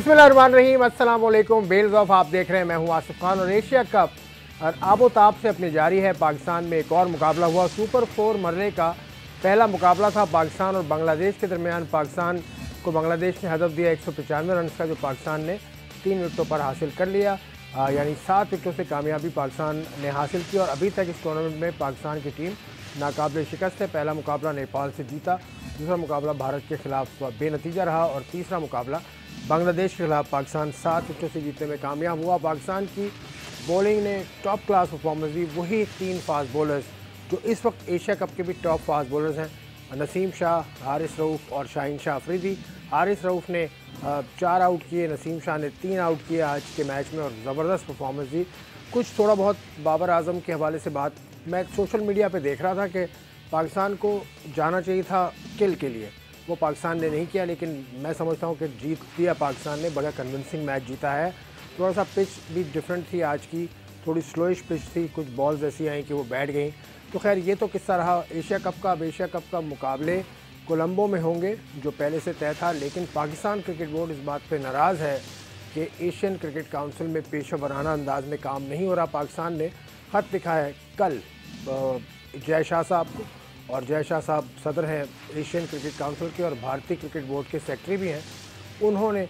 अस्सलाम वालेकुम bells of आप देख रहे हैं, मैं हूँ आसिफ खान और एशिया कप। और आबोताब से अपनी जारी है पाकिस्तान में एक और मुकाबला हुआ। सुपर फोर मरने का पहला मुकाबला था पाकिस्तान और बांग्लादेश के दरमियान। पाकिस्तान को बांग्लादेश ने हदफ दिया एक सौ पचानवे रन का, जो पाकिस्तान ने तीन विकटों पर हासिल कर लिया। यानी सात विकटों से कामयाबी पाकिस्तान ने हासिल की और अभी तक इस टूर्नामेंट में पाकिस्तान की टीम नाकाबले शिकस्त है। पहला मुकाबला नेपाल से जीता, दूसरा मुकाबला भारत के खिलाफ बेनतीजा रहा और तीसरा मुकाबला बांग्लादेश के खिलाफ पाकिस्तान सात विकेटों से जीतने में कामयाब हुआ। पाकिस्तान की बॉलिंग ने टॉप क्लास परफॉर्मेंस दी। वही तीन फास्ट बॉलर्स जो इस वक्त एशिया कप के भी टॉप फास्ट बॉलर्स हैं। नसीम शाह, हारिस रऊफ़ और शाहीन शाह अफरीदी। हारिस रऊफ़ ने चार आउट किए, नसीम शाह ने तीन आउट किए आज के मैच में और ज़बरदस्त परफॉर्मेंस दी। कुछ थोड़ा बहुत बाबर आज़म के हवाले से बात मैं सोशल मीडिया पे देख रहा था कि पाकिस्तान को जाना चाहिए था किल के लिए। वो पाकिस्तान ने नहीं किया, लेकिन मैं समझता हूँ कि जीत दिया पाकिस्तान ने बड़ा कन्विंसिंग मैच जीता है। थोड़ा सा पिच भी डिफरेंट थी आज की, थोड़ी स्लोइश पिच थी, कुछ बॉल्स ऐसी आई कि वो बैठ गई। तो खैर, ये तो किस्सा रहा एशिया कप का। अब एशिया कप का मुकाबले कोलंबो में होंगे, जो पहले से तय था, लेकिन पाकिस्तान क्रिकेट बोर्ड इस बात पर नाराज़ है कि एशियन क्रिकेट काउंसिल में पेशा वराना अंदाज में काम नहीं हो रहा। पाकिस्तान ने ख़त लिखा है कल जय शाह साहब को। और जय शाह साहब सदर हैं, एशियन क्रिकेट काउंसिल के और भारतीय क्रिकेट बोर्ड के सेक्रेटरी भी हैं। उन्होंने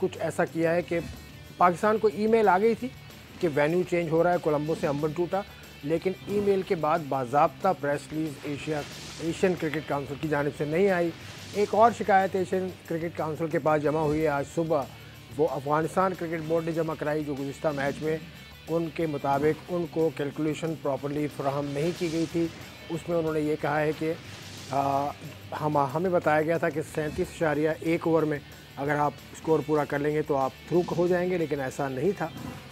कुछ ऐसा किया है कि पाकिस्तान को ईमेल आ गई थी कि वेन्यू चेंज हो रहा है, कोलंबो से अम्बन टूटा, लेकिन ईमेल के बाद बाबा press release Asia, Asian cricket council की जानब से नहीं आई। एक और शिकायत एशियन क्रिकेट काउंसिल के पास जमा हुई है आज सुबह। वो अफ़गानिस्तान क्रिकेट बोर्ड ने जमा कराई, जो गुज्त मैच में उनके मुताबिक उनको कैलकुलेशन प्रॉपरली फ्राहम नहीं की गई थी। उसमें उन्होंने ये कहा है कि हम, हमें बताया गया था कि सैंतीस इशारिया एक ओवर में अगर आप स्कोर पूरा कर लेंगे तो आप थ्रू हो जाएँगे, लेकिन ऐसा नहीं था।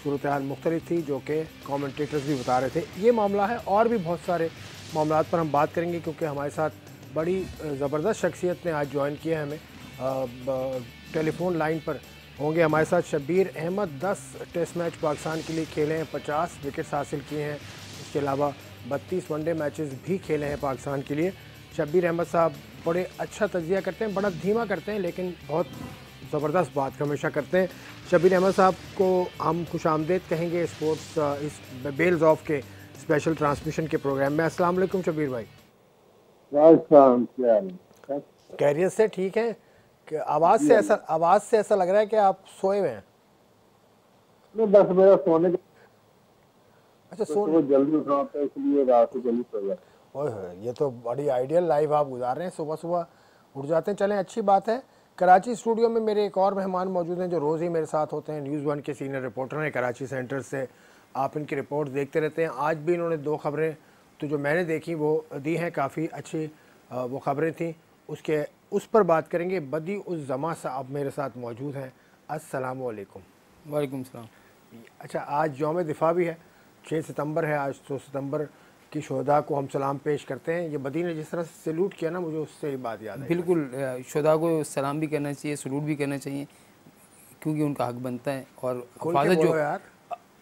सूरत हाल मुख्तलिफ़ थी, जो कि कॉमेंटेटर्स भी बता रहे थे। ये मामला है, और भी बहुत सारे मामला पर हम बात करेंगे, क्योंकि हमारे साथ बड़ी ज़बरदस्त शख्सियत ने आज ज्वाइन किया है हमें। टेलीफोन लाइन पर होंगे हमारे साथ शब्बीर अहमद। 10 टेस्ट मैच पाकिस्तान के लिए खेले हैं 50 विकेट्स हासिल किए हैं। इसके अलावा 32 वनडे मैचेस भी खेले हैं पाकिस्तान के लिए। शब्बीर अहमद साहब बड़े अच्छा तजिया करते हैं बड़ा धीमा करते हैं लेकिन बहुत ज़बरदस्त बात हमेशा करते हैं। शबीर अहमद साहब को हम खुश आमदेद कहेंगे स्पोर्ट्स इस बेल्स ऑफ़ के स्पेशल ट्रांसमिशन के प्रोग्राम में। अस्सलाम वालेकुम शबीर भाई। कैरियर से ठीक है? कि आवाज़ से ऐसा आवाज़ से ऐसा लग रहा है कि आप सोए हुए हैं? बस मेरा सोने अच्छा सो जल्दी उठना होता है इसलिए रात को जल्दी सो जाता। ओए ये तो बड़ी आइडियल लाइफ आप गुजार रहे हैं। सुबह सुबह उठ जाते हैं चलें अच्छी बात है। कराची स्टूडियो में मेरे एक और मेहमान मौजूद हैं जो रोज़ ही मेरे साथ होते हैं। न्यूज़ वन के सीनियर रिपोर्टर हैं कराची सेंटर से। आप इनकी रिपोर्ट देखते रहते हैं। आज भी इन्होंने दो खबरें तो जो मैंने देखी वो दी हैं काफ़ी अच्छी वो खबरें थी। उसके उस पर बात करेंगे। बदी उस जमा साहब मेरे साथ मौजूद हैं। असलकुम वालेकुम सलाम। अच्छा आज योम दिफा भी है। छः सितंबर है आज तो सितंबर की शहदा को हम सलाम पेश करते हैं। ये बदी ने जिस तरह से सल्यूट किया ना मुझे उससे ही बात याद है बिल्कुल शहदा को सलाम भी करना चाहिए सलूट भी करना चाहिए क्योंकि उनका हक बनता है। और हिफाजत जो यार।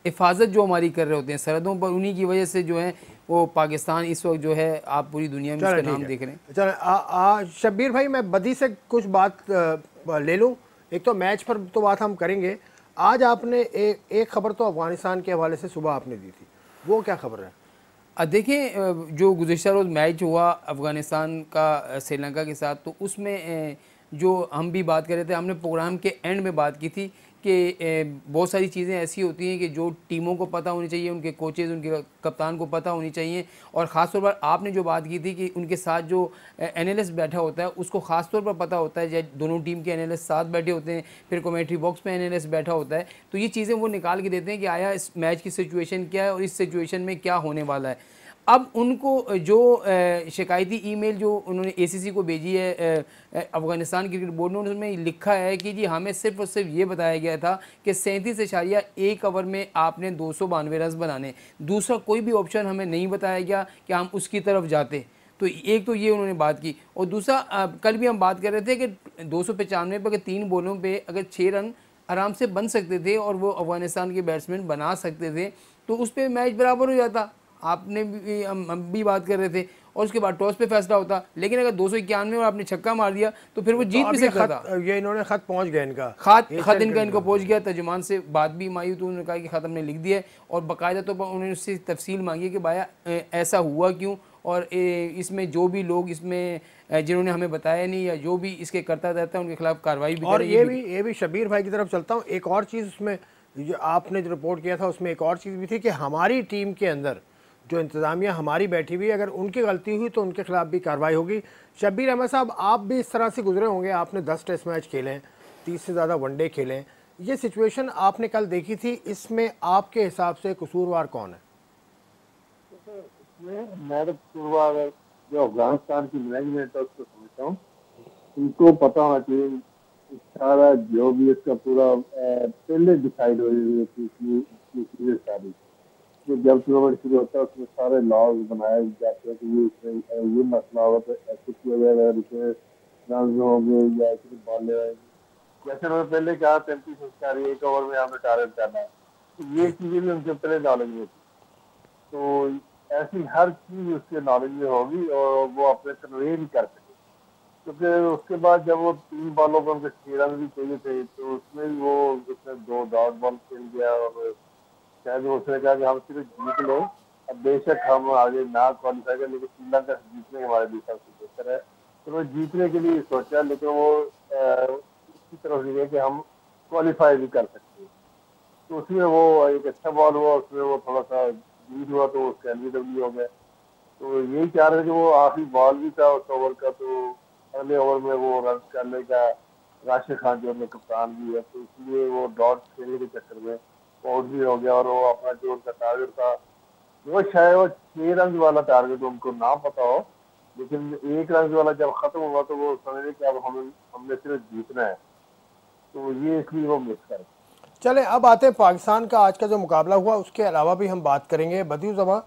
हिफाजत जो हमारी कर रहे होते हैं सरहदों पर उन्हीं की वजह से जो है वो पाकिस्तान इस वक्त जो है आप पूरी दुनिया में उसका नाम देख रहे हैं। चल शब्बीर भाई मैं बदी से कुछ बात ले लूँ। एक तो मैच पर तो बात हम करेंगे आज आपने ए, एक खबर तो अफ़गानिस्तान के हवाले से सुबह आपने दी थी। वो क्या खबर है? देखिए जो गुजशत रोज़ मैच हुआ अफ़गानिस्तान का श्रीलंका के साथ तो उसमें जो हम भी बात कर रहे थे हमने प्रोग्राम के एंड में बात की थी। कि बहुत सारी चीज़ें ऐसी होती हैं कि जो टीमों को पता होनी चाहिए, उनके कोचेज़ उनके कप्तान को पता होनी चाहिए। और ख़ास तौर पर आपने जो बात की थी कि उनके साथ जो एनालिस्ट बैठा होता है, उसको ख़ास तौर पर पता होता है, जैसे दोनों टीम के एनालिस्ट साथ बैठे होते हैं, फिर कमेंट्री बॉक्स में एनालिस्ट बैठा होता है। तो ये चीज़ें वो निकाल के देते हैं कि आया इस मैच की सिचुएशन क्या है और इस सिचुएशन में क्या होने वाला है। अब उनको, जो शिकायती ईमेल जो उन्होंने एसीसी को भेजी है अफ़गानिस्तान क्रिकेट बोर्ड ने उसमें लिखा है कि जी हमें सिर्फ़ और सिर्फ़ ये बताया गया था कि सैंतीस इशारिया एक ओवर में आपने दो सौ बानवे रन बनाने। दूसरा कोई भी ऑप्शन हमें नहीं बताया गया कि हम उसकी तरफ़ जाते। तो एक तो ये उन्होंने बात की और दूसरा कल भी हम बात कर रहे थे कि दो सौ पचानवे पर तीन बॉलों पर अगर छः रन आराम से बन सकते थे और वो अफ़गानिस्तान के बैट्समैन बना सकते थे तो उस पर मैच बराबर हो जाता। आपने भी हम हम भी बात कर रहे थे और उसके बाद टॉस पे फैसला होता लेकिन अगर दो सौ इक्यानवे और आपने छक्का मार दिया तो फिर वो जीत अब भी ये सकता था। ये इन्होंने खत पहुँच गया इनका। खत खत इनका इनको पहुँच गया तर्जुमान से बात भी मांगी तो उन्होंने कहा कि खत हमने लिख दिया है और बाकायदा तौर पर उन्होंने उससे तफसील मांगी कि भाया ऐसा हुआ क्यों? और इसमें जो भी लोग इसमें जिन्होंने हमें बताया नहीं या जो भी इसके करता रहता है उनके खिलाफ कार्रवाई भी और ये भी। ये भी शबीर भाई की तरफ़ चलता हूँ एक और चीज़ उसमें जो आपने जो रिपोर्ट किया था उसमें एक और चीज़ भी थी कि हमारी टीम के अंदर जो इंतज़ामिया हमारी बैठी हुई है, अगर उनकी गलती हुई तो उनके खिलाफ भी कार्रवाई होगी। शब्बीर अहमद साहब आप भी इस तरह से गुजरे होंगे आपने दस टेस्ट मैच खेले हैं तीस से ज़्यादा वनडे खेले हैं। ये सिचुएशन आपने कल देखी थी इसमें आपके हिसाब से कसूरवार कौन है? मैं तो जो अफ़गानिस्तान की मैनेजमेंट है उसको समझता हूँ। उनको पता होना चाहिए सारा जो भी इसका पूरा पहले डिसाइड हो सारी तो जब टूर्नामेंट शुरू होता है, उसमें सारे लॉज बनाए जाते हैं कि ये ये मसला होगा तो ऐसे किया जाएगा इसमें रन होंगे या इतनी बॉलें जैसे उन्होंने पहले कहा तैंतीस संस्कारी एक ओवर में हमें टारगेट करना है। तो ये चीज़ें भी उनके पहले नॉलेज में थी तो ऐसी हर चीज़ उसके नॉलेज में होगी और वो अपने कन्वे भी कर सके। क्योंकि उसके बाद जब वो तीन बॉलों पर उनके छह रन भी चाहिए थे तो उसमें वो उसने दो डॉट बॉल खेल गया और शायद उसने कहा कि हम सिर्फ़ जीत लें। अब बेशक हम आगे ना क्वालिफाई करें, लेकिन श्रीलंका से जीतने हमारे लिए सबसे बेहतर है। तो वो जीतने के लिए सोचा, लेकिन वो इसकी तरफ़ है कि हम क्वालिफाई भी कर सकते हैं। तो उसमें वो एक अच्छा बॉल हुआ, उसमें वो थोड़ा सा लीड हुआ तो उसका एलबीडब्ल्यू हो गया। तो यही चाह रहे थे कि वो आखिरी बॉल भी था उस ओवर का तो अगले ओवर में वो रन करने का राशिद खान जो उनके कप्तान भी है तो इसलिए वो डॉट खेलने के चक्कर में आउट भी हो गया और वो अपना जो उनका टारगेट था, वो शायद वो छह रन वाला टारगेट उनको ना पता हो, लेकिन एक रन वाला जब खत्म हुआ तो वो समझे कि अब हमें, हमने सिर्फ़ जीतना है। तो ये इसलिए वो मिस कर चले, अब आते हैं पाकिस्तान का आज का जो मुकाबला हुआ, उसके अलावा भी हम बात करेंगे। बदियू जमा,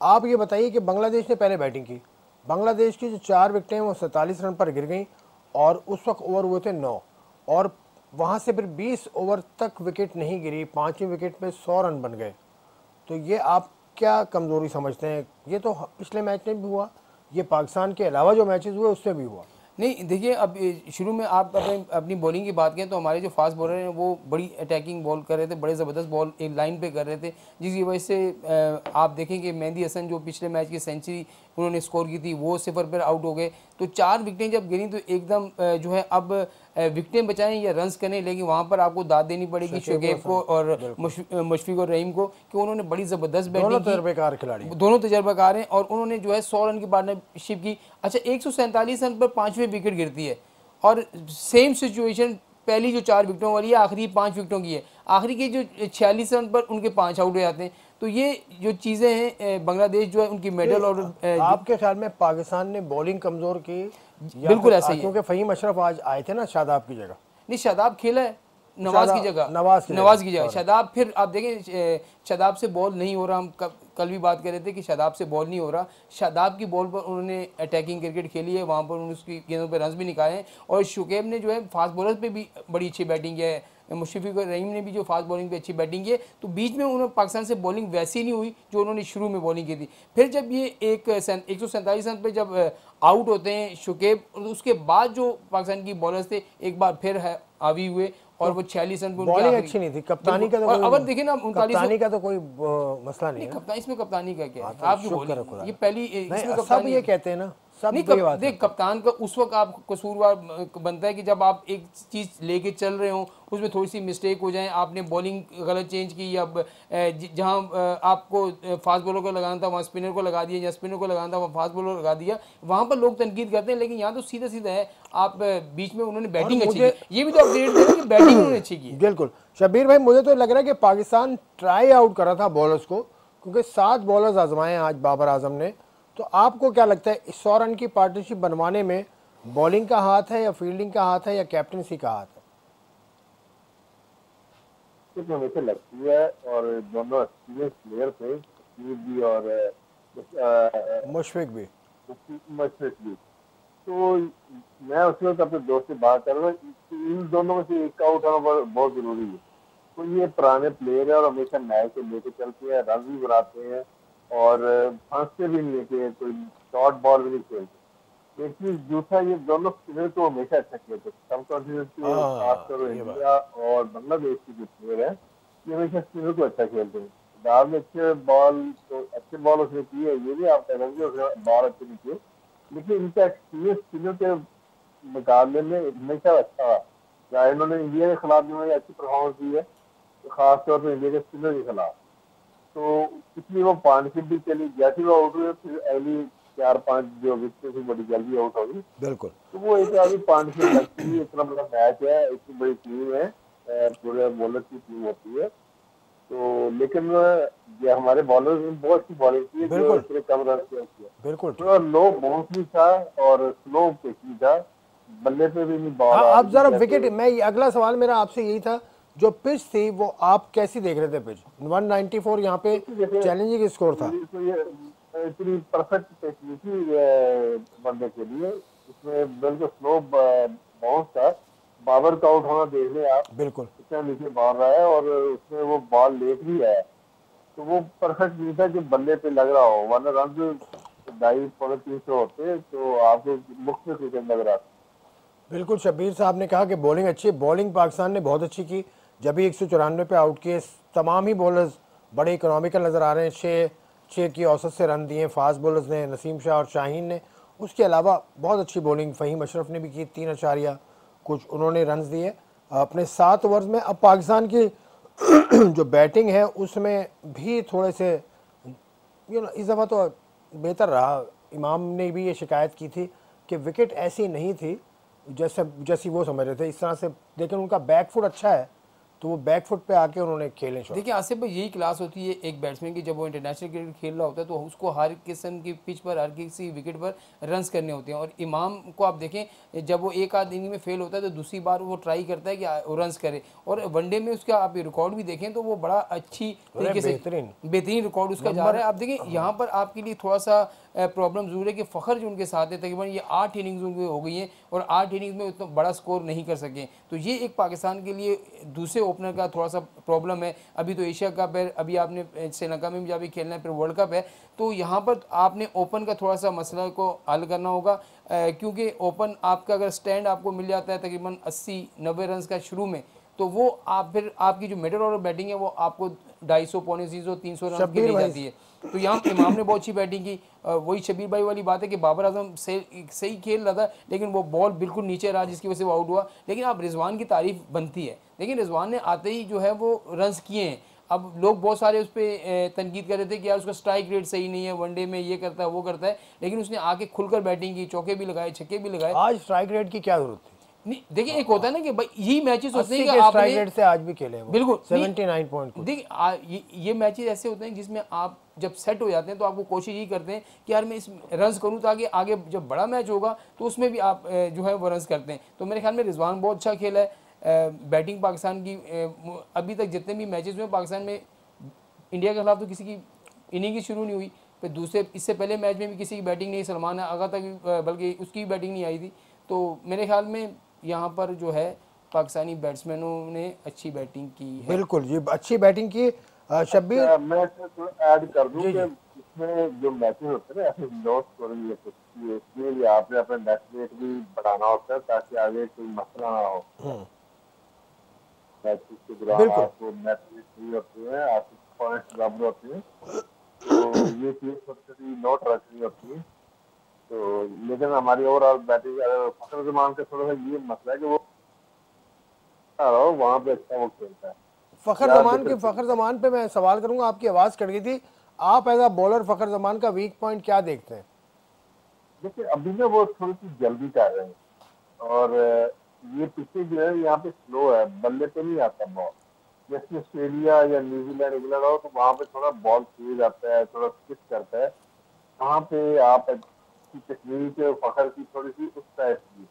आप ये बताइए कि बांग्लादेश ने पहले बैटिंग की। बांग्लादेश की जो चार विकेटें वो सैंतालीस रन पर गिर गई और उस वक्त ओवर हुए थे नौ। और वहाँ से फिर बीस ओवर तक विकेट नहीं गिरी, पाँचवीं विकेट में सौ रन बन गए। तो ये आप क्या कमज़ोरी समझते हैं? ये तो पिछले मैच में भी हुआ, ये पाकिस्तान के अलावा जो मैचेस हुए उसमें भी हुआ। नहीं, देखिए, अब शुरू में आप अपने अपनी बॉलिंग की बात करें तो हमारे जो फास्ट बॉलर हैं, वो बड़ी अटैकिंग बॉल कर रहे थे, बड़े ज़बरदस्त बॉल एक लाइन पे कर रहे थे, जिसकी वजह से आप देखें कि मेहंदी हसन जो पिछले मैच की सेंचुरी उन्होंने स्कोर की थी, वो सिफर पर आउट हो गए। तो चार विकटें जब गिरी तो एकदम जो है अब विकटें बचाएँ या रन्स करें लेकिन वहाँ पर आपको दाद देनी पड़ेगी शुकेब को और मुश- मुशफिक और रहीम को कि उन्होंने बड़ी ज़बरदस्त दोनों बैटिंग की। तजर्बेकार खिलाड़ी दोनों तजर्बाकार हैं और उन्होंने जो है सौ रन की पार्टनरशिप की। अच्छा एक सौ सैंतालीस रन पर पाँचवें विकेट गिरती है और सेम सिचुएशन पहली जो चार विकेटों वाली है आखिरी पाँच विकेटों की है। आखिरी के जो छियालीस रन पर उनके पाँच आउट हो जाते हैं। तो ये जो चीज़ें हैं बांग्लादेश जो है उनकी मेडल और आपके ख्याल में पाकिस्तान ने बॉलिंग कमज़ोर की? बिल्कुल ऐसा ही क्योंकि फहीम अशरफ आज आए थे ना शादाब की जगह। नहीं शादाब खेला है नवाज़ की जगह। नवाज़ की नवाज़ की जगह। शादाब फिर आप देखें शादाब से बॉल नहीं हो रहा हम कल भी बात कर रहे थे कि शादाब से बॉल नहीं हो रहा। शादाब की बॉल पर उन्होंने अटैकिंग क्रिकेट खेली है वहाँ पर उन्होंने उसकी गेंदों पर रन भी निकाले हैं। और शुकेब ने जो है फास्ट बॉलर पे भी बड़ी अच्छी बैटिंग की है। मुशफिक रहीम ने भी जो फास्ट बॉलिंग पे अच्छी बैटिंग की है तो बीच में उन्होंने पाकिस्तान से बॉलिंग वैसी नहीं हुई जो उन्होंने शुरू में बॉलिंग की थी। फिर जब ये एक एक सौ सैंतालीस रन पे जब आउट होते हैं शुकेब और उसके बाद जो पाकिस्तान की बॉलर्स थे एक बार फिर है हावी हुए और वो छियालीस रन पे बॉलिंग अच्छी नहीं थी। कप्तानी का तो और अगर देखिए ना उनतालीस कप्तानी का तो कोई मसला नहीं है। कप्तान इसमें कप्तानी का क्या है? तो आप जो है ये पहली इसमें सब ये कहते हैं ना नहीं कप, देख कप्तान का उस वक्त आप कसूरवार बनता है कि जब आप एक चीज़ लेके चल रहे हो उसमें थोड़ी सी मिस्टेक हो जाए आपने बॉलिंग गलत चेंज की या जहाँ आपको फास्ट बॉलर को लगाना था वहाँ स्पिनर को लगा दिया या स्पिनर को लगाना था वहाँ फास्ट बॉलर लगा दिया वहाँ पर लोग तनकीद करते हैं लेकिन यहाँ तो सीधा सीधा है आप बीच में उन्होंने बैटिंग अच्छी की। ये भी तो अपडेट दे रहे कि बैटिंग उन्होंने अच्छी की बिल्कुल। शबीर भाई मुझे तो लग रहा है कि पाकिस्तान ट्राई आउट करा था बॉलर्स को क्योंकि सात बॉलर्स आजमाए आज बाबर आज़म ने। तो आपको क्या लगता है इस सौ रन की पार्टनरशिप बनवाने में बॉलिंग का हाथ है या फील्डिंग का हाथ है या कैप्टनसी का हाथ है? हमेशा लगती है और दोनों एक्सपीरियंस प्लेयर थे भी और मुशफिक भी। मशरक भी। तो मैं उस वक्त अपने दोस्त से बात कर रहा हूँ इन दोनों में से एक का बहुत- बहुत ज़रूरी है। तो ये पुराने प्लेयर है और हमेशा नए से लेके चलते हैं रन भी बनाते हैं। और फंसते भी नहीं थे कोई शॉर्ट बॉल भी नहीं खेलते। लेकिन ये दोनों को हमेशा अच्छा खेलते सब कॉन्टिनेंट के खासकर इंडिया और बांग्लादेश के जो प्लेयर है ये हमेशा स्पिनर को अच्छा खेलते हैं। में अच्छे बॉल तो अच्छे बॉल उसने किए ये भी आप कह रहे हैं बॉल अच्छे नहीं किए। लेकिन इनका एक्सपीरियंस स्पिनर के मुकाबले में हमेशा अच्छा रहा। चाहे इंडिया के खिलाफ भी अच्छी परफॉर्मेंस दी है तो खासतौर पर इंडिया के स्पिनर के खिलाफ। तो इसलिए वो पाँच पार्टनरशिप भी चली जैसे वो आउट हुए फिर अगली चार पाँच जो विकेट थी बड़ी जल्दी आउट हो गई। बिल्कुल। तो वो एक अभी पार्टनरशिप लगती है इतना बड़ा मैच है इतनी बड़ी टीम है पूरे बॉलर की टीम होती है। तो लेकिन जो हमारे बॉलर बहुत अच्छी बॉलिंग की बिल्कुल। जो कम रन किया बिल्कुल। थोड़ा लो बाउंस भी था और स्लो पिच भी था। बल्ले पे भी नहीं बॉल हाँ अब जरा विकेट मैं अगला सवाल मेरा आपसे यही था जो पिच थी वो आप कैसी देख रहे थे पिच? 194 यहाँ पे चैलेंजिंग स्कोर था। इतनी परफेक्ट पिच नहीं थी बंदे के लिए। इसमें बिल्कुल स्लो बाउंस था। बाबर का आउट होना देख ले आप। बिल्कुल। इतना नीचे मार रहा है और उसमें वो बॉल लेट भी है। तो वो परफेक्ट नहीं था जो बल्ले पे लग रहा हो। वरना रन ढाई पौने तीन सौ होते तो आपको मुख्य क्रिकेट लग रहा था। बिल्कुल शब्बीर साहब ने कहा कि बॉलिंग अच्छी है। बॉलिंग पाकिस्तान ने बहुत अच्छी की। जब भी एक सौ चौरानवे पे आउट किए, तमाम ही बॉलर्स बड़े इकोनॉमिकल नज़र आ रहे हैं। छः छः की औसत से रन दिए फास्ट बॉलर्स ने, नसीम शाह और शाहीन ने। उसके अलावा बहुत अच्छी बॉलिंग फ़हीम अशरफ ने भी की। तीन अशारिया कुछ उन्होंने रन दिए। अपने सात ओवर्स में, अब पाकिस्तान की जो बैटिंग है, उसमें भी थोड़े से यू नो इस दफ़ा तो बेहतर रहा। इमाम ने भी ये शिकायत की थी कि विकेट ऐसी नहीं थी, जैसे, जैसी वो समझ रहे थे। इस तरह से, लेकिन उनका बैक फुट अच्छा है। तो वो बैक फुट पे आके उन्होंने खेले देखिए आसिफ भाई यही क्लास होती है एक बैट्समैन की जब वो इंटरनेशनल क्रिकेट खेल रहा होता है तो उसको हर किस्म की पिच पर हर किसी विकेट पर रन्स करने होते हैं। और इमाम को आप देखें जब वो एक आध इनिंग में फेल होता है तो दूसरी बार वो ट्राई करता है कि रन्स करे। और वनडे में उसका आप रिकॉर्ड भी देखें तो वो बड़ा अच्छी तरीके से बेहतरीन। रिकॉर्ड उसका जा रहा है। आप देखें यहाँ पर आपके लिए थोड़ा सा प्रॉब्लम ज़रूर है कि फ़खर जो उनके साथ है तकरीबन ये आठ इनिंग्स उनके हो गई हैं और आठ इनिंग्स में उतना बड़ा स्कोर नहीं कर सके। तो ये एक पाकिस्तान के लिए दूसरे ओपनर का थोड़ा सा प्रॉब्लम है। अभी तो एशिया कप है अभी आपने श्रीलंका में भी अभी खेलना है फिर वर्ल्ड कप है। तो यहाँ पर आपने ओपन का थोड़ा सा मसला को हल करना होगा। क्योंकि ओपन आपका अगर स्टैंड आपको मिल जाता है तकरीबन अस्सी नब्बे रन का शुरू में तो वो आप फिर आपकी जो मिडल ऑर्डर बैटिंग है वो आपको ढाई सौ पौने तीन सौ तीन सौ रन की दी जाती है। तो यहाँ इमाम ने बहुत अच्छी बैटिंग की। वही शबीर भाई वाली बात है कि बाबर आज़म से सही खेल रहा था, लेकिन वो बॉल बिल्कुल नीचे रहा, जिसकी वजह से वो आउट हुआ। लेकिन आप रिजवान की तारीफ़ बनती है। लेकिन रिजवान ने आते ही जो है वो रन्स किए हैं। अब लोग बहुत सारे उस पर तनकीद कर रहे थे कि यार उसका स्ट्राइक रेट सही नहीं है वनडे में ये करता है, वो करता है। लेकिन उसने आके खुलकर बैटिंग की, चौके भी लगाए, छक्के भी लगाए। आज स्ट्राइक रेट की क्या ज़रूरत थी? नहीं देखिए एक होता है ना कि भाई यही मैचेस होते हैं कि आपने से आज भी खेले हैं बिल्कुल 79 पॉइंट देखिए ये, मैचेस ऐसे होते हैं जिसमें आप जब सेट हो जाते हैं तो आपको कोशिश यही करते हैं कि यार मैं इस रन्स करूँ ताकि आगे जब बड़ा मैच होगा तो उसमें भी आप जो है वो रन्स करते हैं। तो मेरे ख्याल में रिजवान बहुत अच्छा खेला है। बैटिंग पाकिस्तान की अभी तक जितने भी मैचेस हुए पाकिस्तान में इंडिया के खिलाफ तो किसी की इनिंग ही शुरू नहीं हुई। फिर दूसरे इससे पहले मैच में भी किसी की बैटिंग नहीं सलमान आगा तक बल्कि उसकी भी बैटिंग नहीं आई थी। तो मेरे ख्याल में यहाँ पर जो है पाकिस्तानी बैट्समैनों ने अच्छी बैटिंग की है। बिल्कुल जी अच्छी बैटिंग की। शब्बीर? अच्छा, मैं ऐड कर दूँ कि इसमें जो मैचेस होते हैं ऐसे लो स्कोरिंग इसके लिए आपने अपना नेट रेट भी बढ़ाना होता है ताकि आगे कोई मसला ना हो। मैचेस। के दौरान आपको नेट रेट भी होते हैं आपके पॉइंट्स बराबर होते हैं तो ये चीज़ छोटी नोट रखनी होती है। तो लेकिन हमारी ओवरऑल बैटिंग फखर जमान का थोड़ा सा ये मसला है कि वो वहाँ पे अच्छा वो खेलता है। फखर जमान के फखर जमान पे मैं सवाल करूँगा आपकी आवाज़ कट गई थी। आप as a bowler Fakhar Zaman का वीक पॉइंट क्या देखते हैं? देखिए अभी ना वो थोड़ी सी जल्दी कर रहे हैं। और ये पीछे जो है यहाँ पे स्लो है बल्ले पे नहीं आता बॉल जैसे ऑस्ट्रेलिया या न्यूजीलैंड इंग्लैंड हो तो वहाँ पे थोड़ा बॉल तेज आता है थोड़ा स्किप करता है। वहाँ पे आप की तकनीक और फखर की थोड़ी सी उस टाइप की।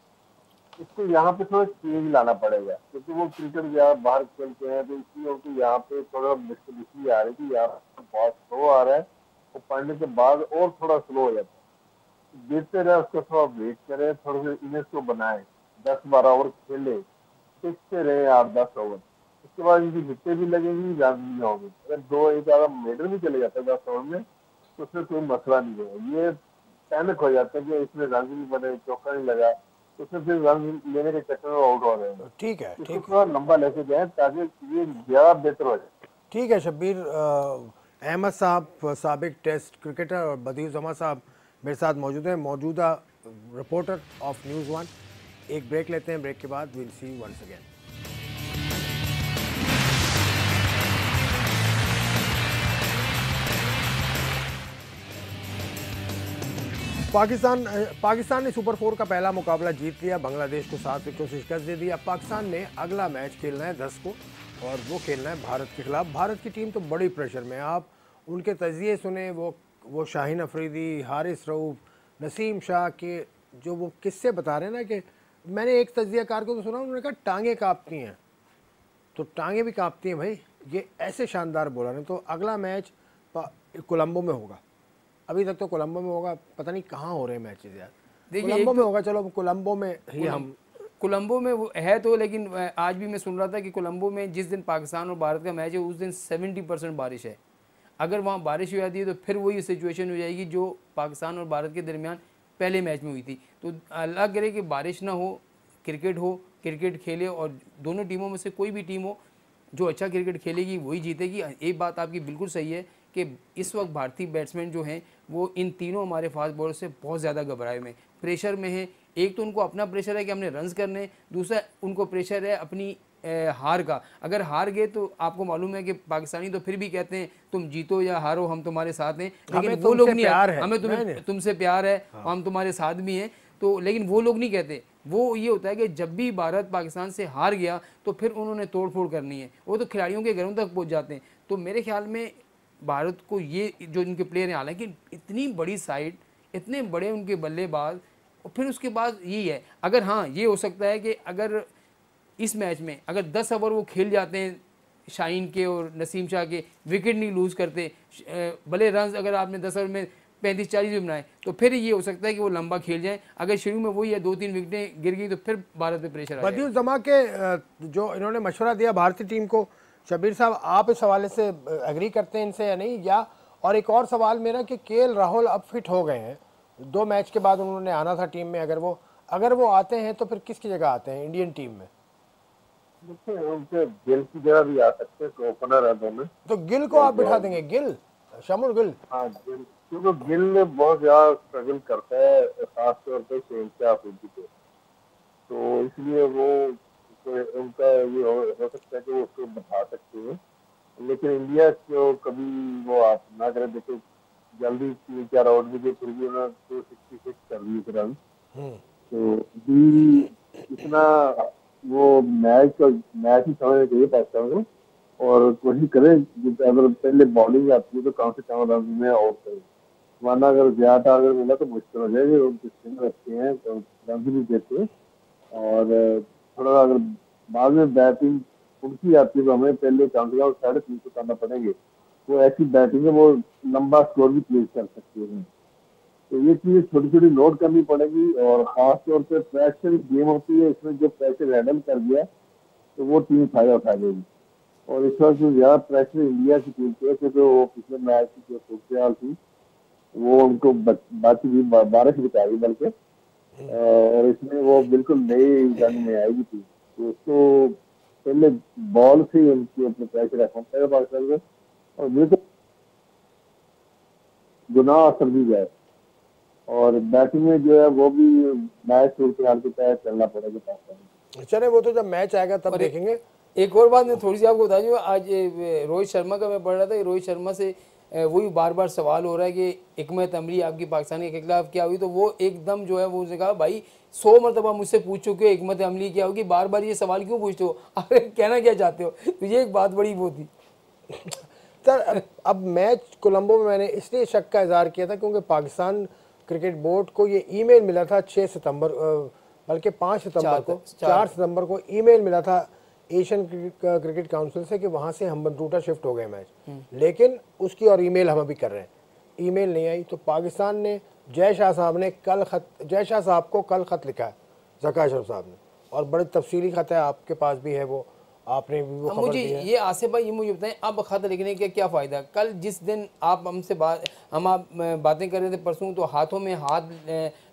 इसको यहाँ पे थोड़ा चेंज लाना पड़ेगा, क्योंकि वो क्रिकेट यहाँ बाहर खेलते हैं तो इसलिए उनको यहाँ पे थोड़ा मुश्किल इसलिए आ रही कि यहाँ बहुत स्लो आ रहा है, वो पढ़ने के बाद और थोड़ा स्लो हो जाता है। देखते रहे, उसको थोड़ा वेट करें, थोड़े से इनिंग्स को बनाए, दस बारह ओवर खेले, देखते रहे आठ दस ओवर उसके बाद इनकी विकेट भी लगेंगी रन भी होंगे। अगर दो एक अगर मेडल भी चले जाते हैं दस ओवर में तो उसमें कोई मसला नहीं है ये पैनिक हो जाता है कि इसमें रंग नहीं बने चौका नहीं लगा तो उसमें फिर रंग लेने के चक्कर में आउट हो रहे हैं। ठीक है ठीक थोड़ा लंबा लेके जाए ताकि ये ज़्यादा बेहतर हो जाए। ठीक है शब्बीर अहमद साहब सबक टेस्ट क्रिकेटर और बदीउ जमा साहब मेरे साथ मौजूद हैं। मौजूदा रिपोर्टर ऑफ़ न्यूज़ वन एक ब्रेक लेते हैं ब्रेक के बाद will see once again Pakistan Pakistan ने सुपर फोर का पहला मुकाबला जीत लिया। बांग्लादेश को सात विकेटों से शिकस्त दे दी। अब पाकिस्तान ने अगला मैच खेलना है दस को, और वो खेलना है भारत के खिलाफ। भारत की टीम तो बड़ी प्रेशर में आप उनके तजिए सुने, वो वो शाहीन अफरीदी, हारिस रऊफ, नसीम शाह के जो वो किस्से बता रहे हैं ना कि मैंने एक तजियाकार को तो सुना, उन्होंने कहा, टांगे कांपती हैं। तो टांगे भी कांपती हैं भाई। ये ऐसे शानदार बोला रहे हैं। तो अगला मैच कोलंबो में होगा। अभी तक तो कोलंबो में होगा पता नहीं कहाँ हो रहे हैं मैचेस यार। देखिए, कोलंबो में होगा चलो कोलंबो में ही हम कोलंबो में वो है तो लेकिन आज भी मैं सुन रहा था कि कोलंबो में जिस दिन पाकिस्तान और भारत का मैच है उस दिन 70 परसेंट बारिश है। अगर वहाँ बारिश हो जाती है तो फिर वही सिचुएशन हो जाएगी जो पाकिस्तान और भारत के दरमियान पहले मैच में हुई थी। तो अल्लाह करे कि बारिश ना हो क्रिकेट हो क्रिकेट खेले और दोनों टीमों में से कोई भी टीम हो जो अच्छा क्रिकेट खेलेगी वही जीतेगी। एक बात आपकी बिल्कुल सही है कि इस वक्त भारतीय बैट्समैन जो हैं वो इन तीनों हमारे फास्ट बॉलर से बहुत ज़्यादा घबराए हुए हैं। प्रेशर में हैं। एक तो उनको अपना प्रेशर है कि हमने रन्स करने दूसरा उनको प्रेशर है अपनी हार का। अगर हार गए तो आपको मालूम है कि पाकिस्तानी तो फिर भी कहते हैं तुम जीतो या हारो हम तुम्हारे साथ हैं। लेकिन वो लोग नहीं है। हमें। तुम्हें तुमसे प्यार है हम तुम्हारे साथ भी हैं। तो लेकिन वो लोग नहीं कहते। वो ये होता है कि जब भी भारत पाकिस्तान से हार गया तो फिर उन्होंने तोड़ फोड़ करनी है। वो तो खिलाड़ियों के घरों तक पहुँच जाते हैं। तो मेरे ख्याल में भारत को ये जो इनके प्लेयर हैं हालाँकि इतनी बड़ी साइड इतने बड़े उनके बल्लेबाज और फिर उसके बाद यही है अगर हाँ ये हो सकता है कि अगर इस मैच में अगर 10 ओवर वो खेल जाते हैं शाहीन के और नसीम शाह के विकेट नहीं लूज़ करते भले रन अगर आपने 10 ओवर में पैंतीस चालीस भी बनाए तो फिर ये हो सकता है कि वो लंबा खेल जाए। अगर शुरू में वही है दो तीन विकेटें गिर गई तो फिर भारत पे प्रेशर बदियुल जमा के जो इन्होंने मशवरा दिया भारतीय टीम को शबीर साहब आप इस हवाले से एग्री करते हैं इनसे या नहीं? या और एक और सवाल मेरा कि के राहुल अब फिट हो गए हैं। दो मैच के बाद उन्होंने आना था टीम में अगर वो अगर वो आते हैं तो फिर किसकी जगह आते हैं इंडियन टीम में? देखिए उनके दिल की जगह भी आ सकते हैं ओपनर है दोनों तो गिल को आप बिठा देंगे गिल शमुल गिल हाँ गिल क्योंकि गिल ने बहुत ज़्यादा स्ट्रगल करता है खास तौर पे अफरीदी पे तो। इसलिए वो तो उनका ये हो, हो सकता है कि वो उसको बढ़ा सकते हैं। लेकिन इंडिया को कभी वो आप ना करें देखो जल्दी तीन चार आउट भी फिर भी उन्होंने टू सिक्सटी सिक्स कर लिए रन तो भी इतना वो मैच का मैच ही समझना चाहिए पाकिस्तान को। और कोशिश करें अगर पहले बॉलिंग आती है तो कम से कम रन में आउट करें। वरना अगर ज़्यादा टारगेट मिला तो मुश्किल हो जाएगी अच्छे हैं तो रन भी देते हैं। और थोड़ा अगर बाद में बैटिंग उनकी आती है तो हमें पहले कम कम साढ़े तीन सौ करना पड़ेंगे। वो ऐसी बैटिंग है वो लंबा स्कोर भी प्लेस कर सकते हैं। तो ये चीज़ें छोटी छोटी नोट करनी पड़ेगी और खास तौर पे प्रेशर गेम होती है, इसमें जो प्रेशर हैंडल कर दिया तो वो टीम फ़ायदा उठा लेगी और इस वक्त जो ज़्यादा प्रेशर इंडिया की टीम पे क्योंकि वो पिछले मैच की जो सूरत थी, वो उनको बाकी भी बारिश बिता रही बल्कि। और इसमें वो बिल्कुल नई जंग में आएगी थी। तो उसको पहले बॉल से ही उनके ऊपर प्रेशर रखना पड़ेगा पाकिस्तान को और बिल्कुल गुनाह असर भी जाए। और बैटिंग में जो है वो भी मैच सूरत हाल के तहत चलना पड़ेगा। पाकिस्तान को चले वो तो जब मैच आएगा तब देखेंगे। एक और बात मैं थोड़ी सी आपको बता दूँ आज रोहित शर्मा का मैं पढ़ रहा था रोहित शर्मा से वही बार बार सवाल हो रहा है कि एकमत अमरी आपकी पाकिस्तान के खिलाफ क्या हुई? तो वो एकदम जो है वो उसने कहा भाई सौ मरतबा मुझसे पूछ चुके हो एकमत अमली क्या होगी? बार बार ये सवाल क्यों पूछते हो? अरे कहना क्या चाहते हो? तो ये एक बात बड़ी वो थी। सर अब, मैच कोलंबो में मैंने इसलिए शक का इजहार किया था क्योंकि पाकिस्तान क्रिकेट बोर्ड को ये ईमेल मिला था छः सितंबर बल्कि पाँच सितंबर को चार। 4 सितंबर को ईमेल मिला था एशियन क्रिकेट काउंसिल से कि वहाँ से हम बंटूटा शिफ्ट हो गए मैच लेकिन उसकी और ईमेल हम अभी कर रहे हैं। ईमेल नहीं आई तो पाकिस्तान ने जय शाह साहब ने कल खत जय शाह साहब को कल खत लिखा है जका अशरफ साहब ने। और बड़े तफसीली खत है आपके पास भी है वो। आपने भी वो मुझे ये आसिफ भाई ये मुझे बताएँ अब खत लिखने का क्या फ़ायदा? कल जिस दिन आप हमसे बात हम आप बातें कर रहे थे परसों तो हाथों में हाथ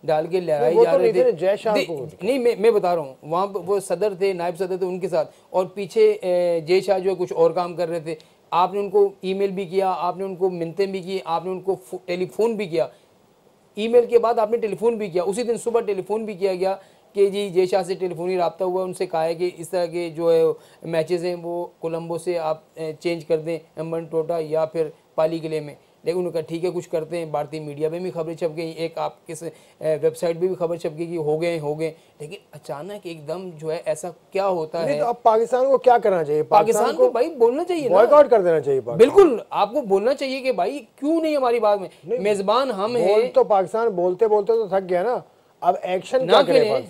डाल के लहराई जा तो रहे थे जय शाह नहीं मैं मैं बता रहा हूँ वहाँ वो सदर थे नायब सदर थे उनके साथ और पीछे जय शाह जो है कुछ और काम कर रहे थे। आपने उनको ईमेल भी किया आपने उनको मिनतें भी की आपने उनको टेलीफोन भी किया। ईमेल के बाद आपने टेलीफोन भी किया उसी दिन सुबह टेलीफोन भी किया गया कि जी जय शाह से टेलीफोनी रबता हुआ उनसे कहा है कि इस तरह के जो है मैचेस हैं वो कोलंबो से आप चेंज कर दें एम्बन टोटा या फिर पाली किले में। लेकिन उन्होंने कहा ठीक है कुछ करते हैं। भारतीय मीडिया में भी खबरें छप गई एक आपके से, अ, वेबसाइट पे भी खबर छप गई कि हो गए हो गए। लेकिन अचानक एकदम जो है ऐसा क्या होता है? तो अब पाकिस्तान को क्या करना चाहिए? पाकिस्तान को भाई बोलना चाहिए बॉयकॉट कर देना चाहिए बिल्कुल आपको बोलना चाहिए कि भाई क्यों नहीं हमारी बात में? मेजबान हम हैं। तो पाकिस्तान बोलते बोलते तो थक गया ना। अब एक्शन ना खेलें।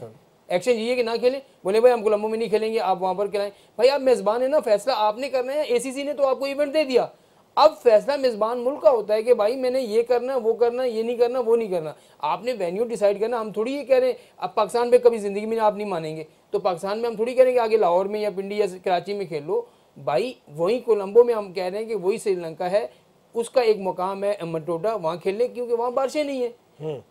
एक्शन ये कि ना खेलें। बोले भाई हम कोलंबो में नहीं खेलेंगे आप वहाँ पर खिलाएँ। भाई आप मेजबान है ना फैसला आपने करना है। एसीसी ने तो आपको इवेंट दे दिया। अब फैसला मेजबान मुल्क का होता है कि भाई मैंने ये करना वो करना ये नहीं करना वो नहीं करना। आपने वेन्यू डिसाइड करना। हम थोड़ी ये कह रहे हैं अब पाकिस्तान में कभी ज़िंदगी में आप नहीं मानेंगे। तो पाकिस्तान में हम थोड़ी कह रहे हैं कि आगे लाहौर में या पिंडी या कराची में खेल लो। भाई वही कोलंबो में हम कह रहे हैं कि वही श्रीलंका है। उसका एक मुकाम है मटोटा वहाँ खेलने क्योंकि वहाँ बारिशें नहीं है।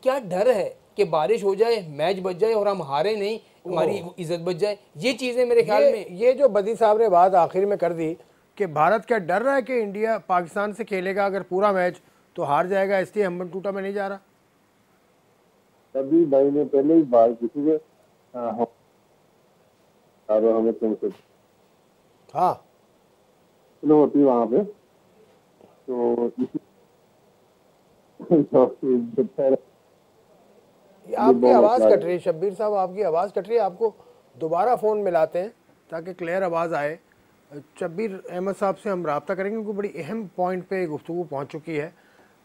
क्या डर है? कि बारिश हो जाए मैच बच जाए और हम हारे नहीं हमारी इज़्ज़त बच जाए। ये चीज़ें मेरे ख्याल में ये जो बदी साहब ने बात आखिर में कर दी कि भारत क्या डर रहा है कि इंडिया पाकिस्तान से खेलेगा अगर पूरा मैच तो हार जाएगा इसलिए हम्बन टूटा में नहीं जा रहा? तभी भाई ने पहले ही बात की थी कि हाँ, हम और हमें तुमसे हाँ। होती वहाँ पे। तो इसी तो जब पहले- ये आपकी आवाज़ कट रही। है शब्बीर साहब आपकी आवाज़ कट रही है। आपको दोबारा फ़ोन मिलाते हैं ताकि क्लियर आवाज़ आए। शब्बीर अहमद साहब से हम रबता करेंगे क्योंकि बड़ी अहम पॉइंट पे गुफ्तु पहुँच चुकी है।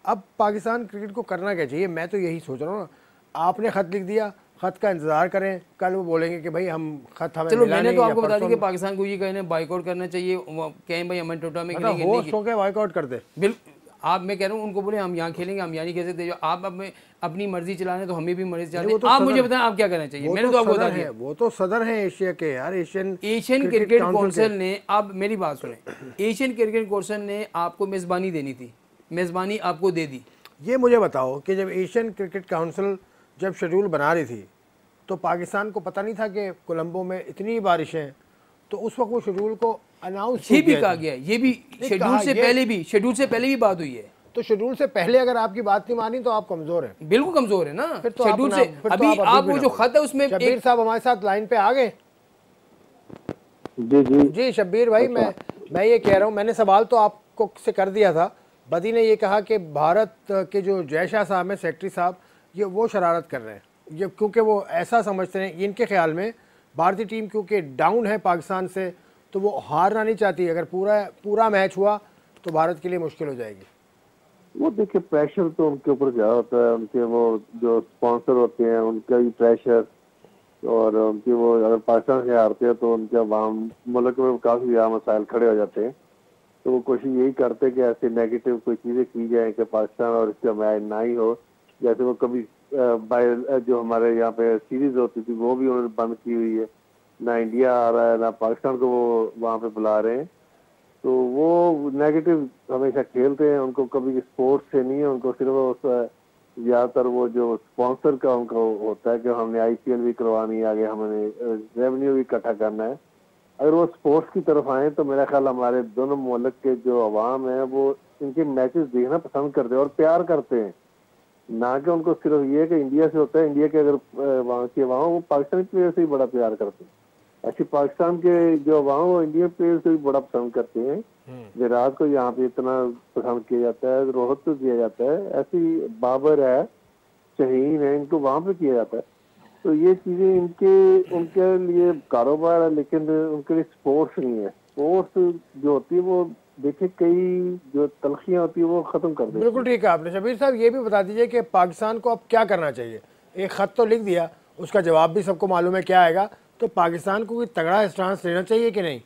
अब पाकिस्तान क्रिकेट को करना क्या चाहिए? मैं तो यही सोच रहा हूँ ना। आपने ख़त लिख दिया ख़त का इंतज़ार करें। कल वो बोलेंगे कि भाई हम ख़त हमें चलो मैंने तो आपको बता दी कि पाकिस्तान को ये कहने बाइकआउट करना चाहिए। कहें भाई हमें टोटा में होस्ट होकर वाइकआउट कर दे। बिल आप मैं कह रहा हूँ उनको बोले हम यहाँ खेलेंगे हम यहाँ नहीं खेल सकते। जो आप में अपनी मर्ज़ी चला रहे तो हमें भी मर्ज़ी चलानी तो आप मुझे बताएँ आप क्या करना चाहिए? मैंने तो आपको बता दिया। वो तो सदर हैं एशिया के यार एशियन एशियन क्रिकेट काउंसिल ने अब मेरी बात सुने एशियन क्रिकेट काउंसिल ने आपको मेज़बानी देनी थी। मेज़बानी आपको दे दी। ये मुझे बताओ कि जब एशियन क्रिकेट काउंसिल जब शेड्यूल बना रही थी तो पाकिस्तान को पता नहीं था कि कोलंबो में इतनी बारिशें तो उस वक्त वो शेड्यूल को अनाउंस ये भी कहा गया ये भी शेड्यूल से पहले भी शेड्यूल से पहले भी बात हुई है। तो शेड्यूल से पहले अगर आपकी बात नहीं मानी तो आप कमज़ोर हैं। बिल्कुल कमज़ोर है ना फिर तो शेड्यूल से फिर तो अभी आप आप वो जो खत है उसमें शब्बीर साहब हमारे साथ लाइन पे आ गए। जी जी। जी शब्बीर भाई मैं मैं ये कह रहा हूँ मैंने सवाल तो आपको से कर दिया था। बदी ने ये कहा कि भारत के जो जय शाह साहब हैं सेक्रेटरी साहब ये वो शरारत कर रहे हैं। ये क्योंकि वो ऐसा समझते हैं इनके ख्याल में भारतीय टीम क्योंकि डाउन है पाकिस्तान से तो वो हारना नहीं चाहती। अगर पूरा पूरा मैच हुआ तो भारत के लिए मुश्किल हो जाएगी। वो देखिए प्रेशर तो उनके ऊपर ज़्यादा होता है। उनके वो, जो स्पॉन्सर होते हैं, उनका भी प्रेशर और उनके वो, अगर पाकिस्तान से हारते हैं तो उनके वहाँ मुल्क में काफ़ी ज़्यादा मसाइल खड़े हो जाते हैं। तो वो कोशिश यही करते हैं कि ऐसे नेगेटिव कोई चीज़ें की जाए कि पाकिस्तान और इसका मैच ना ही हो। जैसे वो कभी बाय जो हमारे यहाँ पे सीरीज़ होती थी, वो भी उन्होंने बंद की हुई है। ना इंडिया आ रहा है, ना पाकिस्तान को वो वहाँ पे बुला रहे हैं। तो वो नेगेटिव हमेशा खेलते हैं, उनको कभी स्पोर्ट्स से नहीं है, उनको सिर्फ़ ज़्यादातर वो जो स्पॉन्सर का उनको होता है कि हमने आईपीएल भी करवानी है, आगे हमने रेवेन्यू भी इकट्ठा करना है। अगर वो स्पोर्ट्स की तरफ़ आए तो मेरा ख्याल हमारे दोनों मुल्क के जो अवाम है, वो इनके मैचेस देखना पसंद करते हैं और प्यार करते हैं। ना कि उनको सिर्फ़ ये कि इंडिया से होता है इंडिया के अगर वहाँ के अवाम, वो पाकिस्तानी प्लेयर से ही बड़ा प्यार करते हैं। ऐसे पाकिस्तान के जो अवाम वो इंडियन प्लेयर को भी बड़ा पसंद करते हैं। विराट को यहाँ पे इतना पसंद किया जाता है रोहित को किया जाता है। ऐसी बाबर है शहीन है इनको वहाँ पे किया जाता है। तो ये चीज़ें इनके उनके लिए कारोबार है लेकिन उनके लिए स्पोर्ट्स नहीं है। स्पोर्ट्स जो होती है वो देखिए कई जो तलखियाँ होती है वो खत्म कर देती बिल्कुल ठीक है आपने। शबीर साहब ये भी बता दीजिए कि पाकिस्तान को अब क्या करना चाहिए? एक ख़त तो लिख दिया उसका जवाब भी सबको मालूम है क्या आएगा। तो पाकिस्तान को कोई तगड़ा स्टांस लेना चाहिए कि नहीं?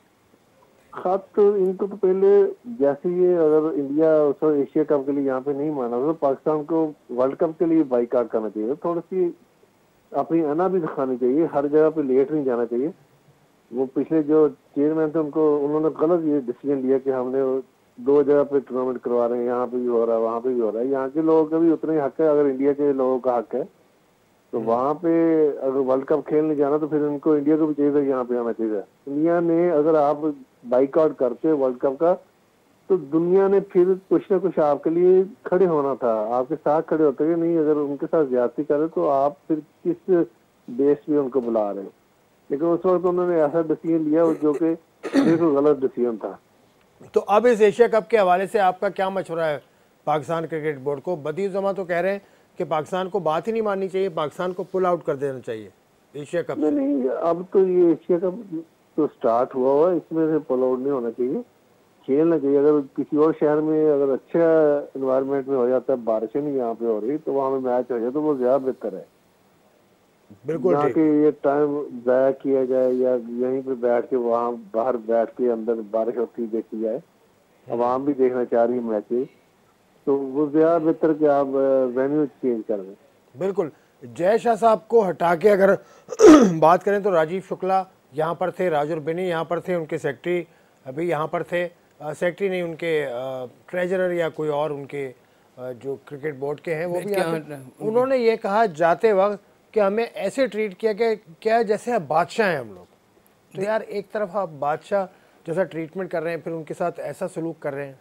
खत तो इनको तो पहले जैसे ये अगर इंडिया उस एशिया कप के लिए यहाँ पे नहीं माना तो पाकिस्तान को वर्ल्ड कप के लिए बाइकाट करना चाहिए। थोड़ी सी अपनी अना भी दिखानी चाहिए, हर जगह पे लेट नहीं जाना चाहिए। वो पिछले जो चेयरमैन थे, उनको, उन्होंने गलत ये डिसीज़न लिया कि हमने दो जगह पे टूर्नामेंट करवा रहे हैं, यहाँ पे भी हो रहा है, वहाँ पे भी हो रहा है। यहाँ के लोगों का भी उतना ही हक है, अगर इंडिया के लोगों का हक है। तो वहाँ पे अगर वर्ल्ड कप खेलने जाना तो फिर उनको इंडिया को भी चाहिए था यहाँ पे आना चाहिए इंडिया ने अगर आप बाइकआउट करते वर्ल्ड कप का तो दुनिया ने फिर कुछ ना कुछ आपके लिए खड़े होना था। आपके साथ खड़े होते कि नहीं, अगर उनके साथ ज्यादती करे तो आप फिर किस देश में उनको बुला रहे लेकिन उस वक्त उन्होंने ऐसा डिसीज़न लिया जो कि बिल्कुल गलत डिसीज़न था। तो अब इस एशिया कप के हवाले से आपका क्या मशवरा है पाकिस्तान क्रिकेट बोर्ड को? बदी जमा तो कह रहे हैं कि पाकिस्तान को बात ही नहीं माननी चाहिए पाकिस्तान को पुल आउट कर देना चाहिए एशिया कप नहीं नहीं अब तो ये एशिया कप तो स्टार्ट हुआ हुआ इसमें से पुल आउट नहीं होना चाहिए खेलना चाहिए। अगर किसी और शहर में अगर अच्छा इन्वायरमेंट में हो जाता है बारिशें नहीं यहाँ पे हो रही तो वहाँ में मैच हो जाए तो वो ज़्यादा बेहतर है। बिल्कुल यहाँ के ये टाइम जाया किया जाए या यहीं पे बैठ के वहाँ बाहर बैठ के अंदर बारिश होती देखी जाए अब आम भी देखना चाह रही है मैचेस तो वो ज़्यादा बेहतर कि आप वेन्यू चेंज कर दें बिल्कुल। जय शाह साहब को हटा के अगर बात करें तो राजीव शुक्ला यहाँ पर थे राजुर बिनी यहाँ पर थे उनके सेक्रेटरी अभी यहाँ पर थे। सेक्रेटरी नहीं उनके ट्रेजरर या कोई और उनके जो क्रिकेट बोर्ड के हैं वो भी उन्होंने ये कहा जाते वक्त कि हमें ऐसे ट्रीट किया कि क्या जैसे बादशाह हैं हम लोग। तो यार एक तरफ़ आप बादशाह जैसा ट्रीटमेंट कर रहे हैं फिर उनके साथ ऐसा सलूक कर रहे हैं।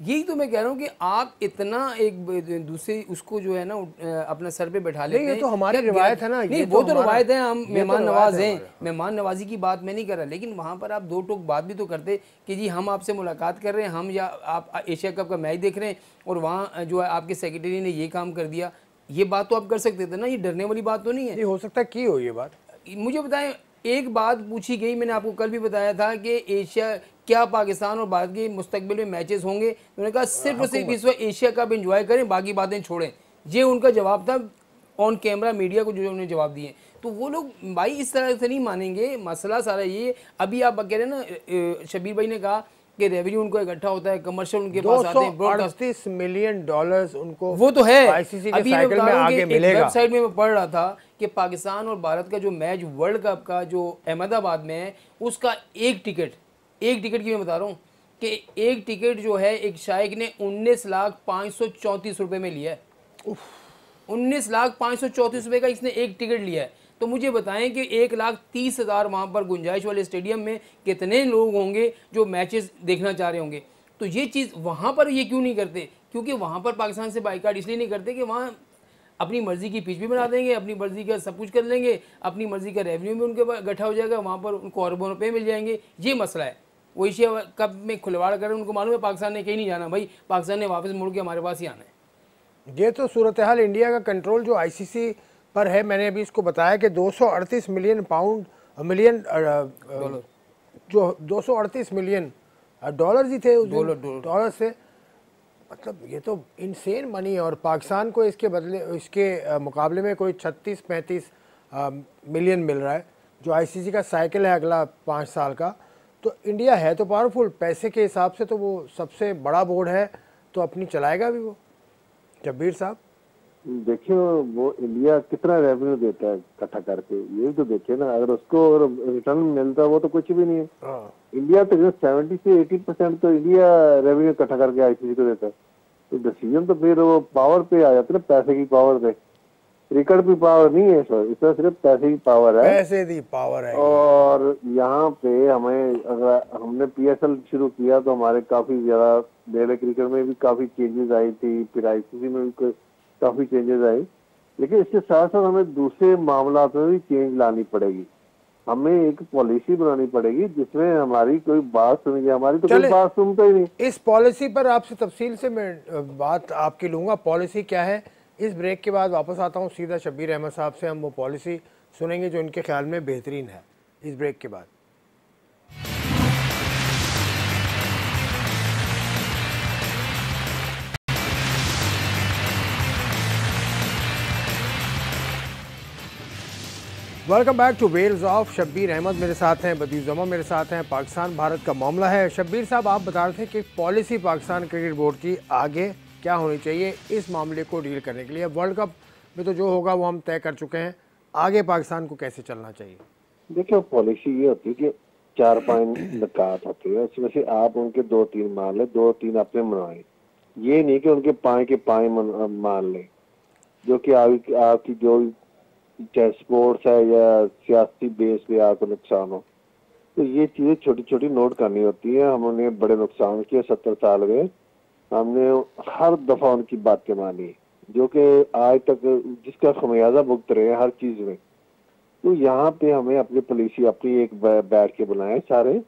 यही तो मैं कह रहा हूँ कि आप इतना एक दूसरे उसको जो है ना अपना सर पे बैठा लेते हैं तो हमारी रिवायत है ना नहीं वो तो, तो रिवायत है हम तो मेहमान नवाज़ हैं मेहमान नवाजी की बात मैं नहीं कर रहा लेकिन वहाँ पर आप दो टोक बात भी तो करते कि जी हम आपसे मुलाकात कर रहे हैं हम या आप एशिया कप का मैच देख रहे हैं और वहाँ जो है आपके सेक्रेटरी ने ये काम कर दिया। ये बात तो आप कर सकते थे ना ये डरने वाली बात तो नहीं है। ये हो सकता है की हो ये बात। मुझे बताएँ एक बात पूछी गई मैंने आपको कल भी बताया था कि एशिया क्या पाकिस्तान और भारत के मुस्तबिल में मैचेस होंगे। उन्होंने कहा सिर्फ़ और सिर्फ़ इस वक्त एशिया कप इंजॉय करें बाकी बातें छोड़ें। ये उनका जवाब था ऑन कैमरा मीडिया को जो उन्होंने जवाब दिए। तो वो लोग भाई इस तरह से नहीं मानेंगे। मसला सारा ये अभी आप कह रहे हैं ना शबीर भाई ने कहा कि रेवेन्यू उनको इकट्ठा होता है कमर्शियल उनके पास आते हैं मिलियन डॉलर्स उनको वो तो है। मैं हूँ वेबसाइट में मैं पढ़ रहा था कि पाकिस्तान और भारत का जो मैच वर्ल्ड कप का जो अहमदाबाद में है उसका एक टिकट एक टिकट की मैं बता रहा हूँ कि एक टिकट जो है एक शायक ने उन्नीस लाख पाँच सौ चौंतीस रुपये में लिया है। उन्नीस लाख पाँच सौ चौंतीस रुपये का इसने एक टिकट लिया है। तो मुझे बताएँ कि एक लाख तीस हज़ार वहाँ पर गुंजाइश वाले स्टेडियम में कितने लोग होंगे जो मैचेस देखना चाह रहे होंगे? तो ये चीज़ वहाँ पर ये क्यों नहीं करते? क्योंकि वहाँ पर पाकिस्तान से बाइकाट इसलिए नहीं करते कि वहाँ अपनी मर्ज़ी की पिच भी बना देंगे, अपनी मर्ज़ी का सब कुछ कर लेंगे, अपनी मर्ज़ी का रेवेन्यू भी उनके पास इकट्ठा हो जाएगा, वहाँ पर उनको अरबों रुपये मिल जाएँगे। ये मसला है। वो एशिया कप में खुलवाड़ करें उनको मालूम है पाकिस्तान ने कहीं नहीं जाना। भाई, पाकिस्तान ने वापस मुड़ के हमारे पास ही आना है। ये तो सूरत हाल इंडिया का कंट्रोल जो आईसीसी पर है मैंने अभी इसको बताया कि 238 मिलियन पाउंड मिलियन जो 238 मिलियन डॉलर ही थे डॉलर से मतलब ये तो इनसेन मनी है और पाकिस्तान को इसके बदले इसके मुकाबले में कोई 36 पैंतीस मिलियन मिल रहा है जो आईसीसी का साइकिल है अगला पाँच साल का। तो इंडिया है तो पावरफुल पैसे के हिसाब से तो वो सबसे बड़ा बोर्ड है तो अपनी चलाएगा भी वो जब्बीर साहब? देखिए वो इंडिया कितना रेवेन्यू देता है इकट्ठा करके। ये तो देखिए ना अगर उसको रिटर्न मिलता है वो तो कुछ भी नहीं है। हाँ। इंडिया तो सेवेंटी से एटी परसेंट तो इंडिया रेवेन्यू इकट्ठा करके आईसीसी को देता है। तो डिसीज़न तो फिर वो पावर पे आ जाते ना पैसे की पावर पे। क्रिकेट भी पावर नहीं है सर इसमें सिर्फ़ पैसे की पावर है। पैसे की पावर है। और यहाँ पे हमें अगर हमने पीएसएल शुरू किया तो हमारे काफ़ी ज़्यादा डेले क्रिकेट में भी काफ़ी चेंजेस आई थी। फिर आईसीसी में भी काफ़ी चेंजेस आए लेकिन इसके साथ साथ हमें दूसरे मामला में भी चेंज लानी पड़ेगी। हमें एक पॉलिसी बनानी पड़ेगी जिसमें हमारी कोई बात सुनेगी हमारी तो कोई बात सुनता ही नहीं। इस पॉलिसी पर आपसे तफसील से मैं बात आपकी लूँगा। पॉलिसी क्या है? इस ब्रेक के बाद वापस आता हूँ सीधा शब्बीर अहमद साहब से। हम वो पॉलिसी सुनेंगे जो इनके ख्याल में बेहतरीन है। इस ब्रेक के बाद। वेलकम बैक टू वेल्स ऑफ़ शब्बीर अहमद मेरे साथ हैं बदीज जमा मेरे साथ हैं पाकिस्तान भारत का मामला है। शब्बीर साहब आप बता रहे थे कि पॉलिसी पाकिस्तान क्रिकेट बोर्ड की आगे क्या होनी चाहिए इस मामले को डील करने के लिए। वर्ल्ड कप में तो जो होगा वो हम तय कर चुके हैं। आगे पाकिस्तान को कैसे चलना चाहिए? देखिए पॉलिसी ये होती है कि चार पाँच निकात होते हैं। उसमें से आप उनके दो तीन मान लें दो तीन अपने मनवाएँ। ये नहीं कि उनके पाए के पाए मान लें जो कि आप, आपकी जो चाहे स्पोर्ट्स है या सियासी बेस पे आपको नुकसान हो? तो ये चीज़ें छोटी छोटी नोट करनी होती है। हमने बड़े नुकसान किए सत्तर साल में। हमने हर दफ़ा उनकी बातें मानी, जो कि आज तक जिसका खमियाजा भुगत रहे हैं हर चीज़ में। तो यहाँ पे हमें अपनी पॉलिसी अपनी एक बैठ के बनाए सारे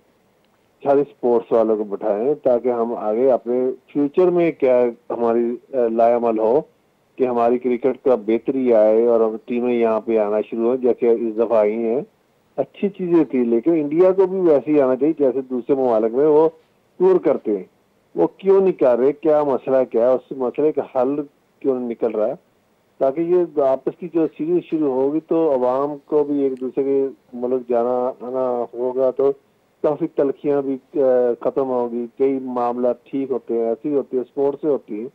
सारे स्पोर्ट्स वालों को बैठाएँ, ताकि हम आगे अपने फ्यूचर में क्या हमारी लायामल हो। कि हमारी क्रिकेट का बेहतरी आए और अब टीमें यहाँ पे आना शुरू हो जैसे इस दफ़ा आई हैं। अच्छी चीज़ें थी, लेकिन इंडिया को भी वैसे ही आना चाहिए, जैसे दूसरे ममालक में वो टूर करते हैं। वो क्यों नहीं कर रहे? क्या मसला क्या है? उस मसले का हल क्यों निकल रहा? है ताकि ये आपस की जो सीरीज़ शुरू होगी तो आवाम को भी एक दूसरे के मुल्क जाना, आना होगा तो काफ़ी तलखियाँ भी खत्म होगी। कई मामला ठीक होते हैं, ऐसी होती है स्पोर्ट से होती है।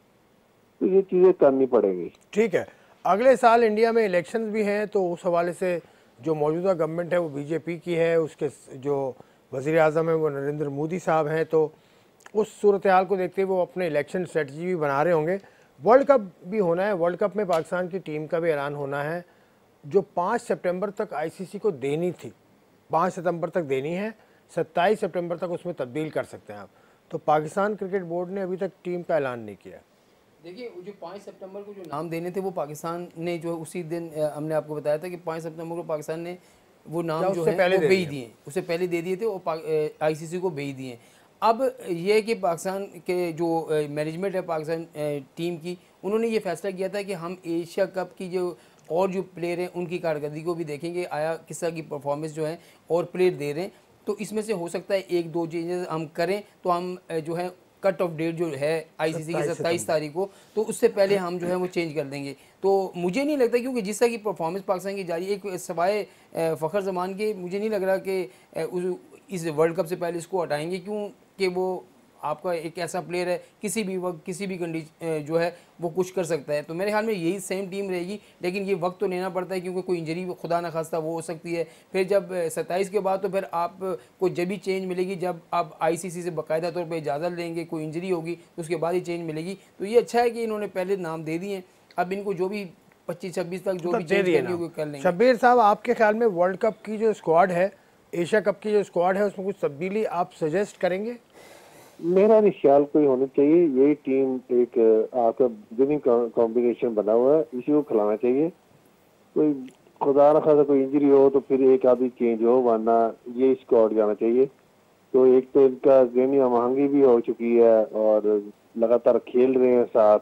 तो ये चीज़ें करनी पड़ेगी। ठीक है। अगले साल इंडिया में इलेक्शन भी हैं तो उस हवाले से जो मौजूदा गवर्नमेंट है, वो बीजेपी की है, उसके जो वज़ीर अजम है, वो नरेंद्र मोदी साहब हैं तो उस सूरत हाल को देखते हुए वो अपने इलेक्शन स्ट्रेटजी भी बना रहे होंगे। वर्ल्ड कप भी होना है। वर्ल्ड कप में पाकिस्तान की टीम का भी ऐलान होना है, जो पाँच सितंबर तक आईसीसी को देनी थी। पाँच सितंबर तक देनी है, सत्ताईस सितंबर तक उसमें तब्दील कर सकते हैं आप। तो पाकिस्तान क्रिकेट बोर्ड ने अभी तक टीम का ऐलान नहीं किया देखिए जो पाँच सितंबर को जो नाम देने थे वो पाकिस्तान ने जो उसी दिन हमने आपको बताया था कि पाँच सितंबर को पाकिस्तान ने वो नाम जो है पहले वो भेज दिए उससे पहले दे दिए थे और आईसीसी को भेज दिए। अब ये कि पाकिस्तान के जो मैनेजमेंट है पाकिस्तान टीम की उन्होंने ये फैसला किया था कि हम एशिया कप की जो और जो प्लेयर हैं उनकी कारकर्दगी को भी देखेंगे आया किस तरह की परफॉर्मेंस जो है और प्लेयर दे रहे हैं। तो इसमें से हो सकता है एक दो चेंजेस हम करें तो हम जो है कट ऑफ़ डेट जो है आईसीसी की सत्ताईस तारीख को तो उससे पहले हम जो है वो चेंज कर देंगे। तो मुझे नहीं लगता क्योंकि जिस तरह की परफॉर्मेंस पाकिस्तान की जारी एक सवाए फ़खर जमान के मुझे नहीं लग रहा कि इस वर्ल्ड कप से पहले इसको हटाएँगे। क्योंकि वो आपका एक ऐसा प्लेयर है किसी भी वक्त किसी भी कंडीशन जो है वो कुछ कर सकता है। तो मेरे ख्याल में यही सेम टीम रहेगी लेकिन ये वक्त तो लेना पड़ता है क्योंकि कोई इंजरी खुदा ना खास्ता वो हो सकती है। फिर जब सत्ताईस के बाद तो फिर आप को जब भी चेंज मिलेगी जब आप आईसीसी से बाकायदा तौर पर इजाज़त लेंगे कोई इंजरी होगी तो उसके बाद ही चेंज मिलेगी। तो ये अच्छा है कि इन्होंने पहले नाम दे दिए अब इनको जो भी पच्चीस छब्बीस तक जो भी चेंज करनी कर लेंगे। शब्बीर साहब आपके ख्याल में वर्ल्ड कप की जो स्क्वाड है एशिया कप की जो स्क्वाड है उसमें कुछ तब्दीली आप सजेस्ट करेंगे? मेरा भी ख्याल कोई होना चाहिए, यही टीम एक, आपका विनिंग कॉम्बिनेशन बना हुआ है, इसी को खिलाना चाहिए। कोई खुदा न खासा कोई इंजरी हो तो फिर एक आदमी चेंज हो, वरना ये स्क्वाड जाना चाहिए। तो एक तो इनका जहनी महँगी भी हो चुकी है और लगातार खेल रहे हैं साथ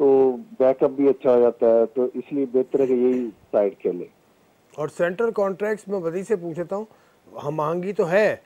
तो बैकअप भी अच्छा हो जाता है तो इसलिए बेहतर है कि यही साइड खेले। और सेंट्रल कॉन्ट्रैक्ट्स में वधी से पूछता हूँ महँगी तो है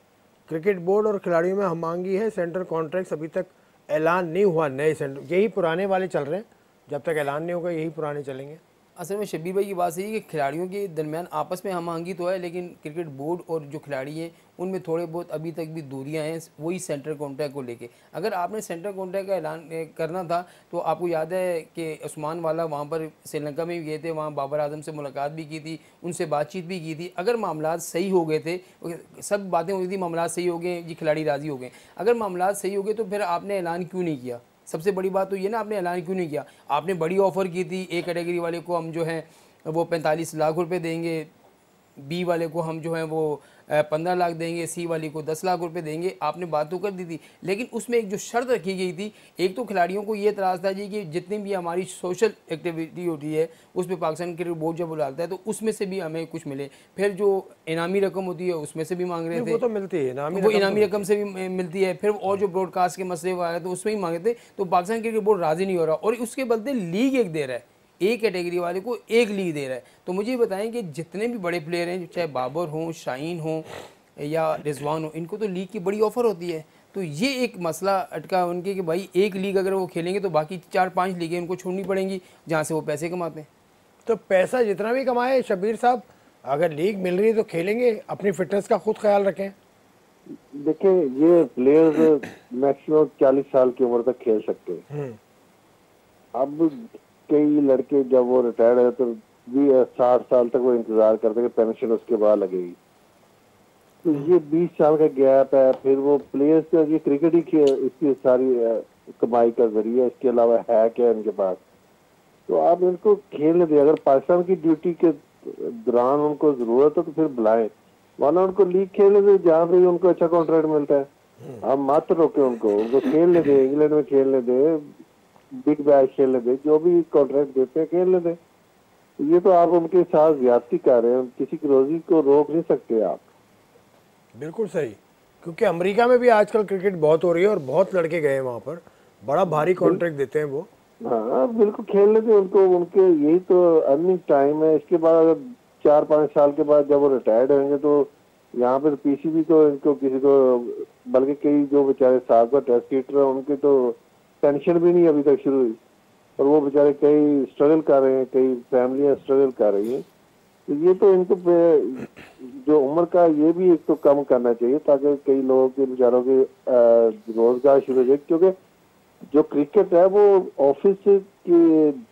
क्रिकेट बोर्ड और खिलाड़ियों में हम मांगी है। सेंटर कॉन्ट्रैक्ट अभी तक ऐलान नहीं हुआ नए सेंटर यही पुराने वाले चल रहे हैं। जब तक ऐलान नहीं होगा, यही पुराने चलेंगे। असल में शबीर भाई की बात सही है कि खिलाड़ियों के दरमियान आपस में हम आहंगी तो है, लेकिन क्रिकेट बोर्ड और जो खिलाड़ी हैं उनमें थोड़े बहुत अभी तक भी दूरियाँ हैं, वही सेंटर कॉन्ट्रैक्ट को लेके। अगर आपने सेंटर कॉन्ट्रैक्ट का ऐलान करना था तो आपको याद है कि उस्मान वाला वहाँ पर श्रीलंका में भी गए थे, वहाँ बाबर आज़म से मुलाकात भी की थी, उनसे बातचीत भी की थी। अगर मामला सही हो गए थे सब बातें हुई थी मामला सही हो गए जी खिलाड़ी राज़ी हो गए। अगर मामला सही हो गए तो फिर आपने ऐलान क्यों नहीं किया? सबसे बड़ी बात तो ये ना, आपने ऐलान क्यों नहीं किया? आपने बड़ी ऑफ़र की थी, ए कैटेगरी वाले को हम जो है, वो पैंतालीस लाख रुपए देंगे बी वाले को हम जो है वो पंद्रह लाख देंगे सी वाली को दस लाख रुपए देंगे। आपने बात तो कर दी थी लेकिन उसमें एक जो शर्त रखी गई थी एक तो खिलाड़ियों को ये तराज था जी कि जितनी भी हमारी सोशल एक्टिविटी होती है उसमें पाकिस्तान क्रिकेट बोर्ड जब बुलाता है तो उसमें से भी हमें कुछ मिले। फिर जो इनामी रकम होती है उसमें से भी मांग रहे थे। वो तो मिलती है इनामी वो इनामी रकम से भी मिलती है। फिर और जो ब्रॉडकास्ट के मसले आ रहे थे उसमें ही मांगे थे तो पाकिस्तान क्रिकेट बोर्ड राज़ी नहीं हो रहा। और उसके बदले लीग एक दे रहा है। ए कैटेगरी वाले को एक लीग दे रहा है। तो मुझे बताएँ कि जितने भी बड़े प्लेयर हैं चाहे बाबर हों शाहीन हों या रिजवान हो इनको तो लीग की बड़ी ऑफ़र होती है। तो ये एक मसला अटका उनके कि भाई एक लीग अगर वो खेलेंगे तो बाकी चार पाँच लीगें उनको छोड़नी पड़ेंगी जहाँ से वो पैसे कमाते हैं। तो पैसा जितना भी कमाए शबीर साहब अगर लीग मिल रही है तो खेलेंगे अपनी फिटनेस का खुद ख्याल रखें। देखिए ये प्लेयर्स मैक्सिमम चालीस साल की उम्र तक खेल सकते हैं। हम्म। कई लड़के जब वो रिटायर्ड है तो भी साठ साल तक वो इंतज़ार करते हैं पेंशन उसके बाद लगेगी। तो ये बीस साल का गैप है फिर वो प्लेयर्स का ये क्रिकेट ही इसकी सारी कमाई का ज़रिया इसके अलावा है क्या इनके पास। तो आप इनको खेलने दें अगर पाकिस्तान की ड्यूटी के दौरान उनको ज़रूरत है तो फिर बुलाएँ। वरना उनको लीग खेलने दें जहाँ पे उनको अच्छा कॉन्ट्रैक्ट मिलता है। आप मात्र रोके उनको उनको खेलने दें इंग्लैंड में खेलने दें। बिग बैश खेलने दें जो भी कॉन्ट्रैक्ट देते हैं खेलने दें ये तो आप उनके साथ ज्यादती कर रहे हैं किसी की रोजी को रोक नहीं सकते आप। बिल्कुल सही। क्योंकि अमेरिका में भी आजकल क्रिकेट बहुत हो रही है और बहुत लड़के गए हैं वहाँ पर। बड़ा भारी कॉन्ट्रैक्ट देते हैं वो। हाँ बिल्कुल खेलने दें उनको उनके यही तो अर्निंग टाइम है। इसके बाद अगर चार पाँच साल के बाद जब वो रिटायर्ड होंगे तो यहाँ पे पीसीबी तो इनको किसी को बल्कि कई जो बेचारे साहब का टेस्ट क्रिकेटर है उनके तो पेंशन भी नहीं अभी तक शुरू हुई। और वो बेचारे कई स्ट्रगल कर रहे हैं कई फैमिलियाँ स्ट्रगल कर रही हैं। तो ये तो इनको जो उम्र का ये भी एक तो कम करना चाहिए ताकि कई लोगों के बेचारों के रोज़गार शुरू हो जाए। क्योंकि जो क्रिकेट है वो ऑफ़िस की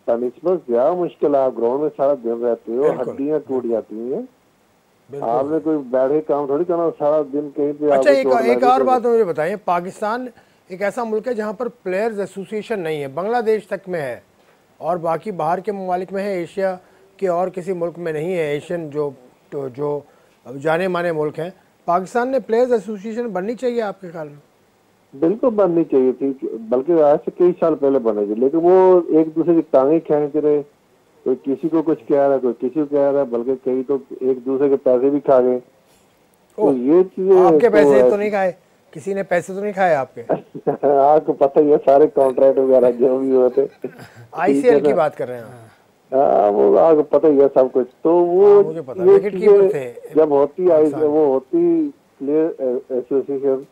बनस्बत ज़्यादा मुश्किल है। आप ग्राउंड में सारा दिन रहते हो। हड्डियाँ टूट जाती हैं। आपने कोई बैठे काम थोड़ी करना सारा दिन कहीं पे अच्छा एक एक और बात मुझे बताइए पाकिस्तान एक ऐसा मुल्क है जहाँ पर प्लेयर्स एसोसिएशन नहीं है। बांग्लादेश तक में है और बाकी बाहर के ममालिक में है एशिया के और किसी मुल्क में नहीं है। एशियन जो तो जो जाने माने मुल्क हैं। पाकिस्तान ने प्लेयर्स एसोसिएशन बननी चाहिए आपके ख्याल में? बिल्कुल बननी चाहिए थी बल्कि आज से कई साल पहले बने थी लेकिन वो एक दूसरे की टांगे खींच रहे कोई किसी को कुछ कह रहा है कोई किसी को कह रहा है बल्कि कई तो एक दूसरे के पैसे भी खा गए। तो ये चीज़ें आपके पैसे तो तो नहीं खाए। किसी ने पैसे तो नहीं खाए आपके? आपको पता ही है सारे कॉन्ट्रैक्ट वगैरह जो भी हुए थे। आईसीएल की बात कर रहे हैं आप। हाँ वो आपको पता ही है सब कुछ। तो वो हाँ, मुझे पता। ये चीज़ें थे। जब होती आई वो होती प्लेयर एसोसिएशन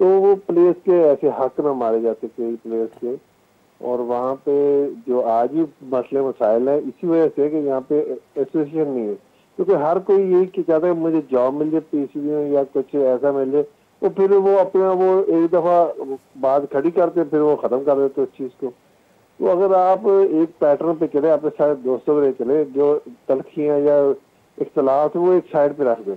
तो वो प्लेयर्स के ऐसे हक में मारे जाते कई प्लेयर्स के। और वहाँ पे जो आज भी मसले मसाइल है इसी वजह से कि यहाँ पे एसोसिएशन नहीं है। क्योंकि हर कोई यही कि चाहता है मुझे जॉब मिल जाए पीसीबी में या कुछ ऐसा मिल जाए तो फिर वो अपना वो एक दफ़ा बात खड़ी करते फिर वो खत्म कर देते उस चीज़ को। तो अगर आप एक पैटर्न पे चले अपने सारे दोस्तों के चले जो तलखियाँ या इख्तलाफ वो एक साइड पे रख दें।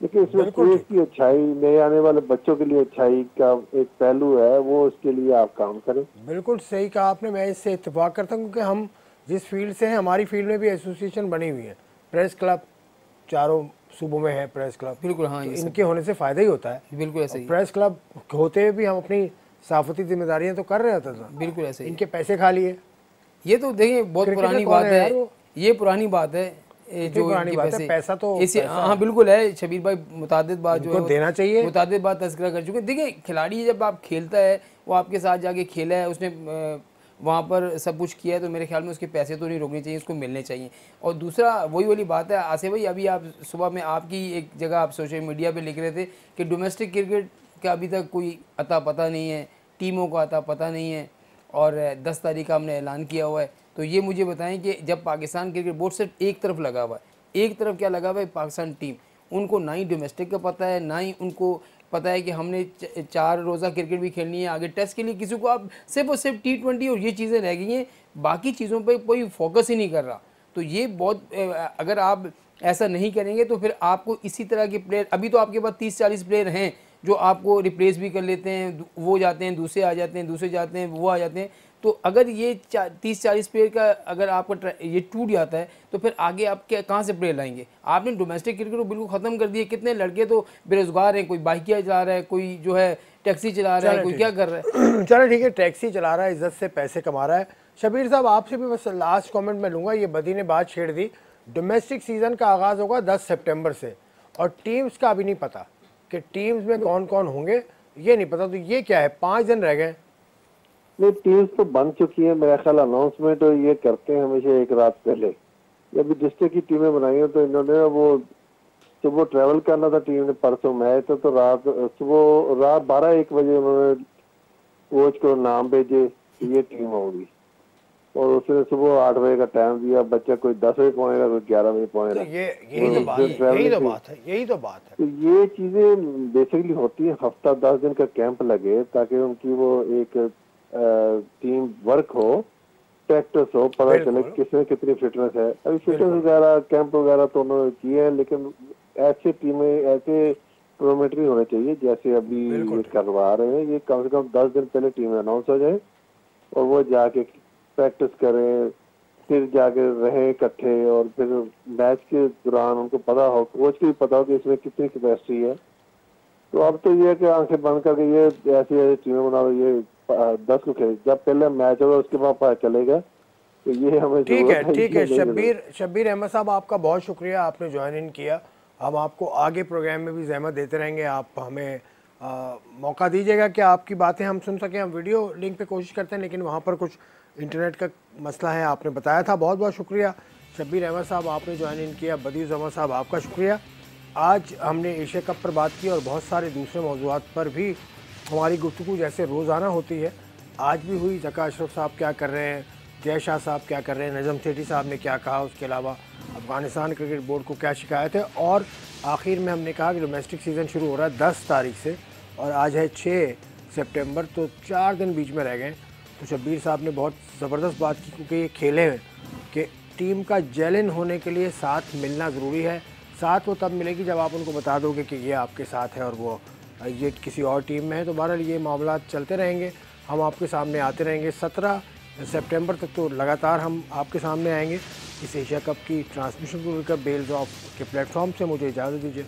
लेकिन इसमें देश की अच्छाई नए आने वाले बच्चों के लिए अच्छाई का एक पहलू है वो उसके लिए आप काम करें। बिल्कुल सही कहा आपने मैं इससे इतफाक़ करता हूँ क्योंकि हम जिस फ़ील्ड से हैं हमारी फ़ील्ड में भी एसोसिएशन बनी हुई है। प्रेस क्लब चारों सूबों में है प्रेस क्लब। बिल्कुल हाँ तो इनके होने से फ़ायदा ही होता है। बिल्कुल ऐसे ही। प्रेस क्लब होते हुए भी हम अपनी साफती जिम्मेदारियाँ तो कर रहे होते थे। बिल्कुल ऐसे इनके पैसे खा लिए। ये तो देखिए बहुत पुरानी बात है? ये पुरानी बात है जो पुरानी बात है, पैसे तो इसे हाँ। बिल्कुल है। शबीर भाई मुतादिद बात जो है देना चाहिए। मुताद बात तस्करा कर चुके देखिए खिलाड़ी जब आप खेलता है वो आपके साथ जाके खेला है उसने वहाँ पर सब कुछ किया है तो मेरे ख्याल में उसके पैसे तो नहीं रोकने चाहिए, उसको मिलने चाहिए। और दूसरा, वही वाली बात है आसे भाई, अभी आप सुबह में आपकी एक जगह आप सोशल मीडिया पर लिख रहे थे कि डोमेस्टिक क्रिकेट का अभी तक कोई अता पता नहीं है, टीमों का अता पता नहीं है, और दस तारीख का हमने ऐलान किया हुआ है। तो ये मुझे बताएँ कि जब पाकिस्तान क्रिकेट बोर्ड सिर्फ़ एक तरफ़ लगा हुआ है, एक तरफ़ क्या लगा हुआ है? पाकिस्तान टीम। उनको ना ही डोमेस्टिक का पता है, ना ही उनको पता है कि हमने चार रोज़ा क्रिकेट भी खेलनी है, आगे टेस्ट के लिए किसी को आप सिर्फ़ और सिर्फ़ टी ट्वेंटी और ये चीज़ें रह गई हैं, बाकी चीज़ों पर कोई फोकस ही नहीं कर रहा। तो ये बहुत अगर आप ऐसा नहीं करेंगे तो फिर आपको इसी तरह के प्लेयर अभी तो आपके पास तीस चालीस प्लेयर हैं, जो आपको रिप्लेस भी कर लेते हैं वो जाते हैं, दूसरे आ जाते हैं, दूसरे जाते हैं, वो आ जाते हैं। तो अगर ये चा, तीस चालीस प्लेयर का अगर आपका ये टूट जाता है तो फिर आगे आप क्या कहाँ से प्लेयर लाएँगे? आपने डोमेस्टिक क्रिकेट को बिल्कुल ख़त्म कर दिया। कितने लड़के तो बेरोजगार हैं कोई बाइकिया चला रहा है कोई जो है टैक्सी चला रहा है कोई क्या कर रहा है? चलो ठीक है टैक्सी चला रहा है इज़्ज़त से पैसे कमा रहा है। शबीर साहब आपसे भी बस लास्ट कमेंट में लूँगा ये बदी ने बात छेड़ दी। डोमेस्टिक सीज़न का आगाज़ होगा दस सेप्टेम्बर से और टीम्स का अभी नहीं पता कि टीम्स में कौन कौन होंगे ये नहीं पता। तो ये क्या है पाँच दिन रह गए नहीं टीम्स तो बन चुकी है मेरा ख्याल अनाउंसमेंट ये करते हैं हमेशा एक रात पहले। जब डिस्ट्रिक्ट की टीमें बनाई हैं तो इन्होंने वो सुबह ट्रेवल करना था टीम ने परसों मैच था तो रात सुबह रात बारह एक बजे उन्होंने कोच को नाम भेजे ये टीम होगी और उसने सुबह आठ बजे का टाइम दिया बच्चा कोई दस बजे पहुंचेगा कोई ग्यारह बजे तो पहुंचेगा ये यही तो बात है यही तो बात है यही तो बात है। तो ये चीज़ें बेसिकली होती है हफ़्ता दस दिन का कैंप लगे ताकि उनकी वो एक टीम वर्क हो प्रैक्टिस हो पता चले। किसमें कितनी फिटनेस है। अभी फिटनेस वगैरह कैंप वगैरह तो उन्होंने किए हैं लेकिन ऐसे टीमें ऐसे प्रोमेट्री होने चाहिए जैसे अभी ये करवा रहे हैं। ये कम से कम दस दिन पहले टीम अनाउंस हो जाए और वो जाके प्रैक्टिस करें फिर जाके रहे इकट्ठे और फिर मैच के दौरान उनको पता हो कोच को भी पता हो कि इसमें कितनी कैपेसिटी है। तो अब तो ये कि आँखें बंद करके ये ऐसी ऐसी टीमें बना ये दस को खेल। जब पहले मैच होगा उसके बाद पता चलेगा तो ये हमें ठीक है ठीक है शब्बीर शब्बीर अहमद साहब आपका बहुत शुक्रिया आपने ज्वाइन इन किया। हम आपको आगे प्रोग्राम में भी जहमत देते रहेंगे। आप हमें आ, मौका दीजिएगा कि आपकी बातें हम सुन सकें। हम वीडियो लिंक पे कोशिश करते हैं लेकिन वहाँ पर कुछ इंटरनेट का मसला है आपने बताया था। बहुत बहुत शुक्रिया। शब्बीर अहमद साहब आपने ज्वाइन इन किया। बदीज़ अहमद साहब आपका शुक्रिया। आज हमने एशिया कप पर बात की और बहुत सारे दूसरे मौजूद पर भी हमारी गुफ्तु जैसे रोज़ाना होती है, आज भी हुई। जका अशरफ साहब क्या कर रहे हैं, जय शाह साहब क्या कर रहे हैं, नजम सेठी साहब ने क्या कहा, उसके अलावा अफ़गानिस्तान क्रिकेट बोर्ड को क्या शिकायत है? और आखिर में हमने कहा कि डोमेस्टिक सीज़न शुरू हो रहा है दस तारीख से, और आज है छः सितंबर तो चार दिन बीच में रह गए। तो शब्बीर साहब ने बहुत ज़बरदस्त बात की, क्योंकि ये खेले हैं कि टीम का जेलिन होने के लिए साथ मिलना ज़रूरी है। साथ वो तब मिलेगी जब आप उनको बता दोगे कि ये आपके साथ है और वो ये किसी और टीम में है तो बहरहाल ये मामला चलते रहेंगे। हम आपके सामने आते रहेंगे। सत्रह सितंबर तक तो लगातार हम आपके सामने आएँगे। इस एशिया कप की ट्रांसमिशन को लेकर बेल्स ऑफ़ के प्लेटफॉर्म से मुझे इजाज़त दीजिए।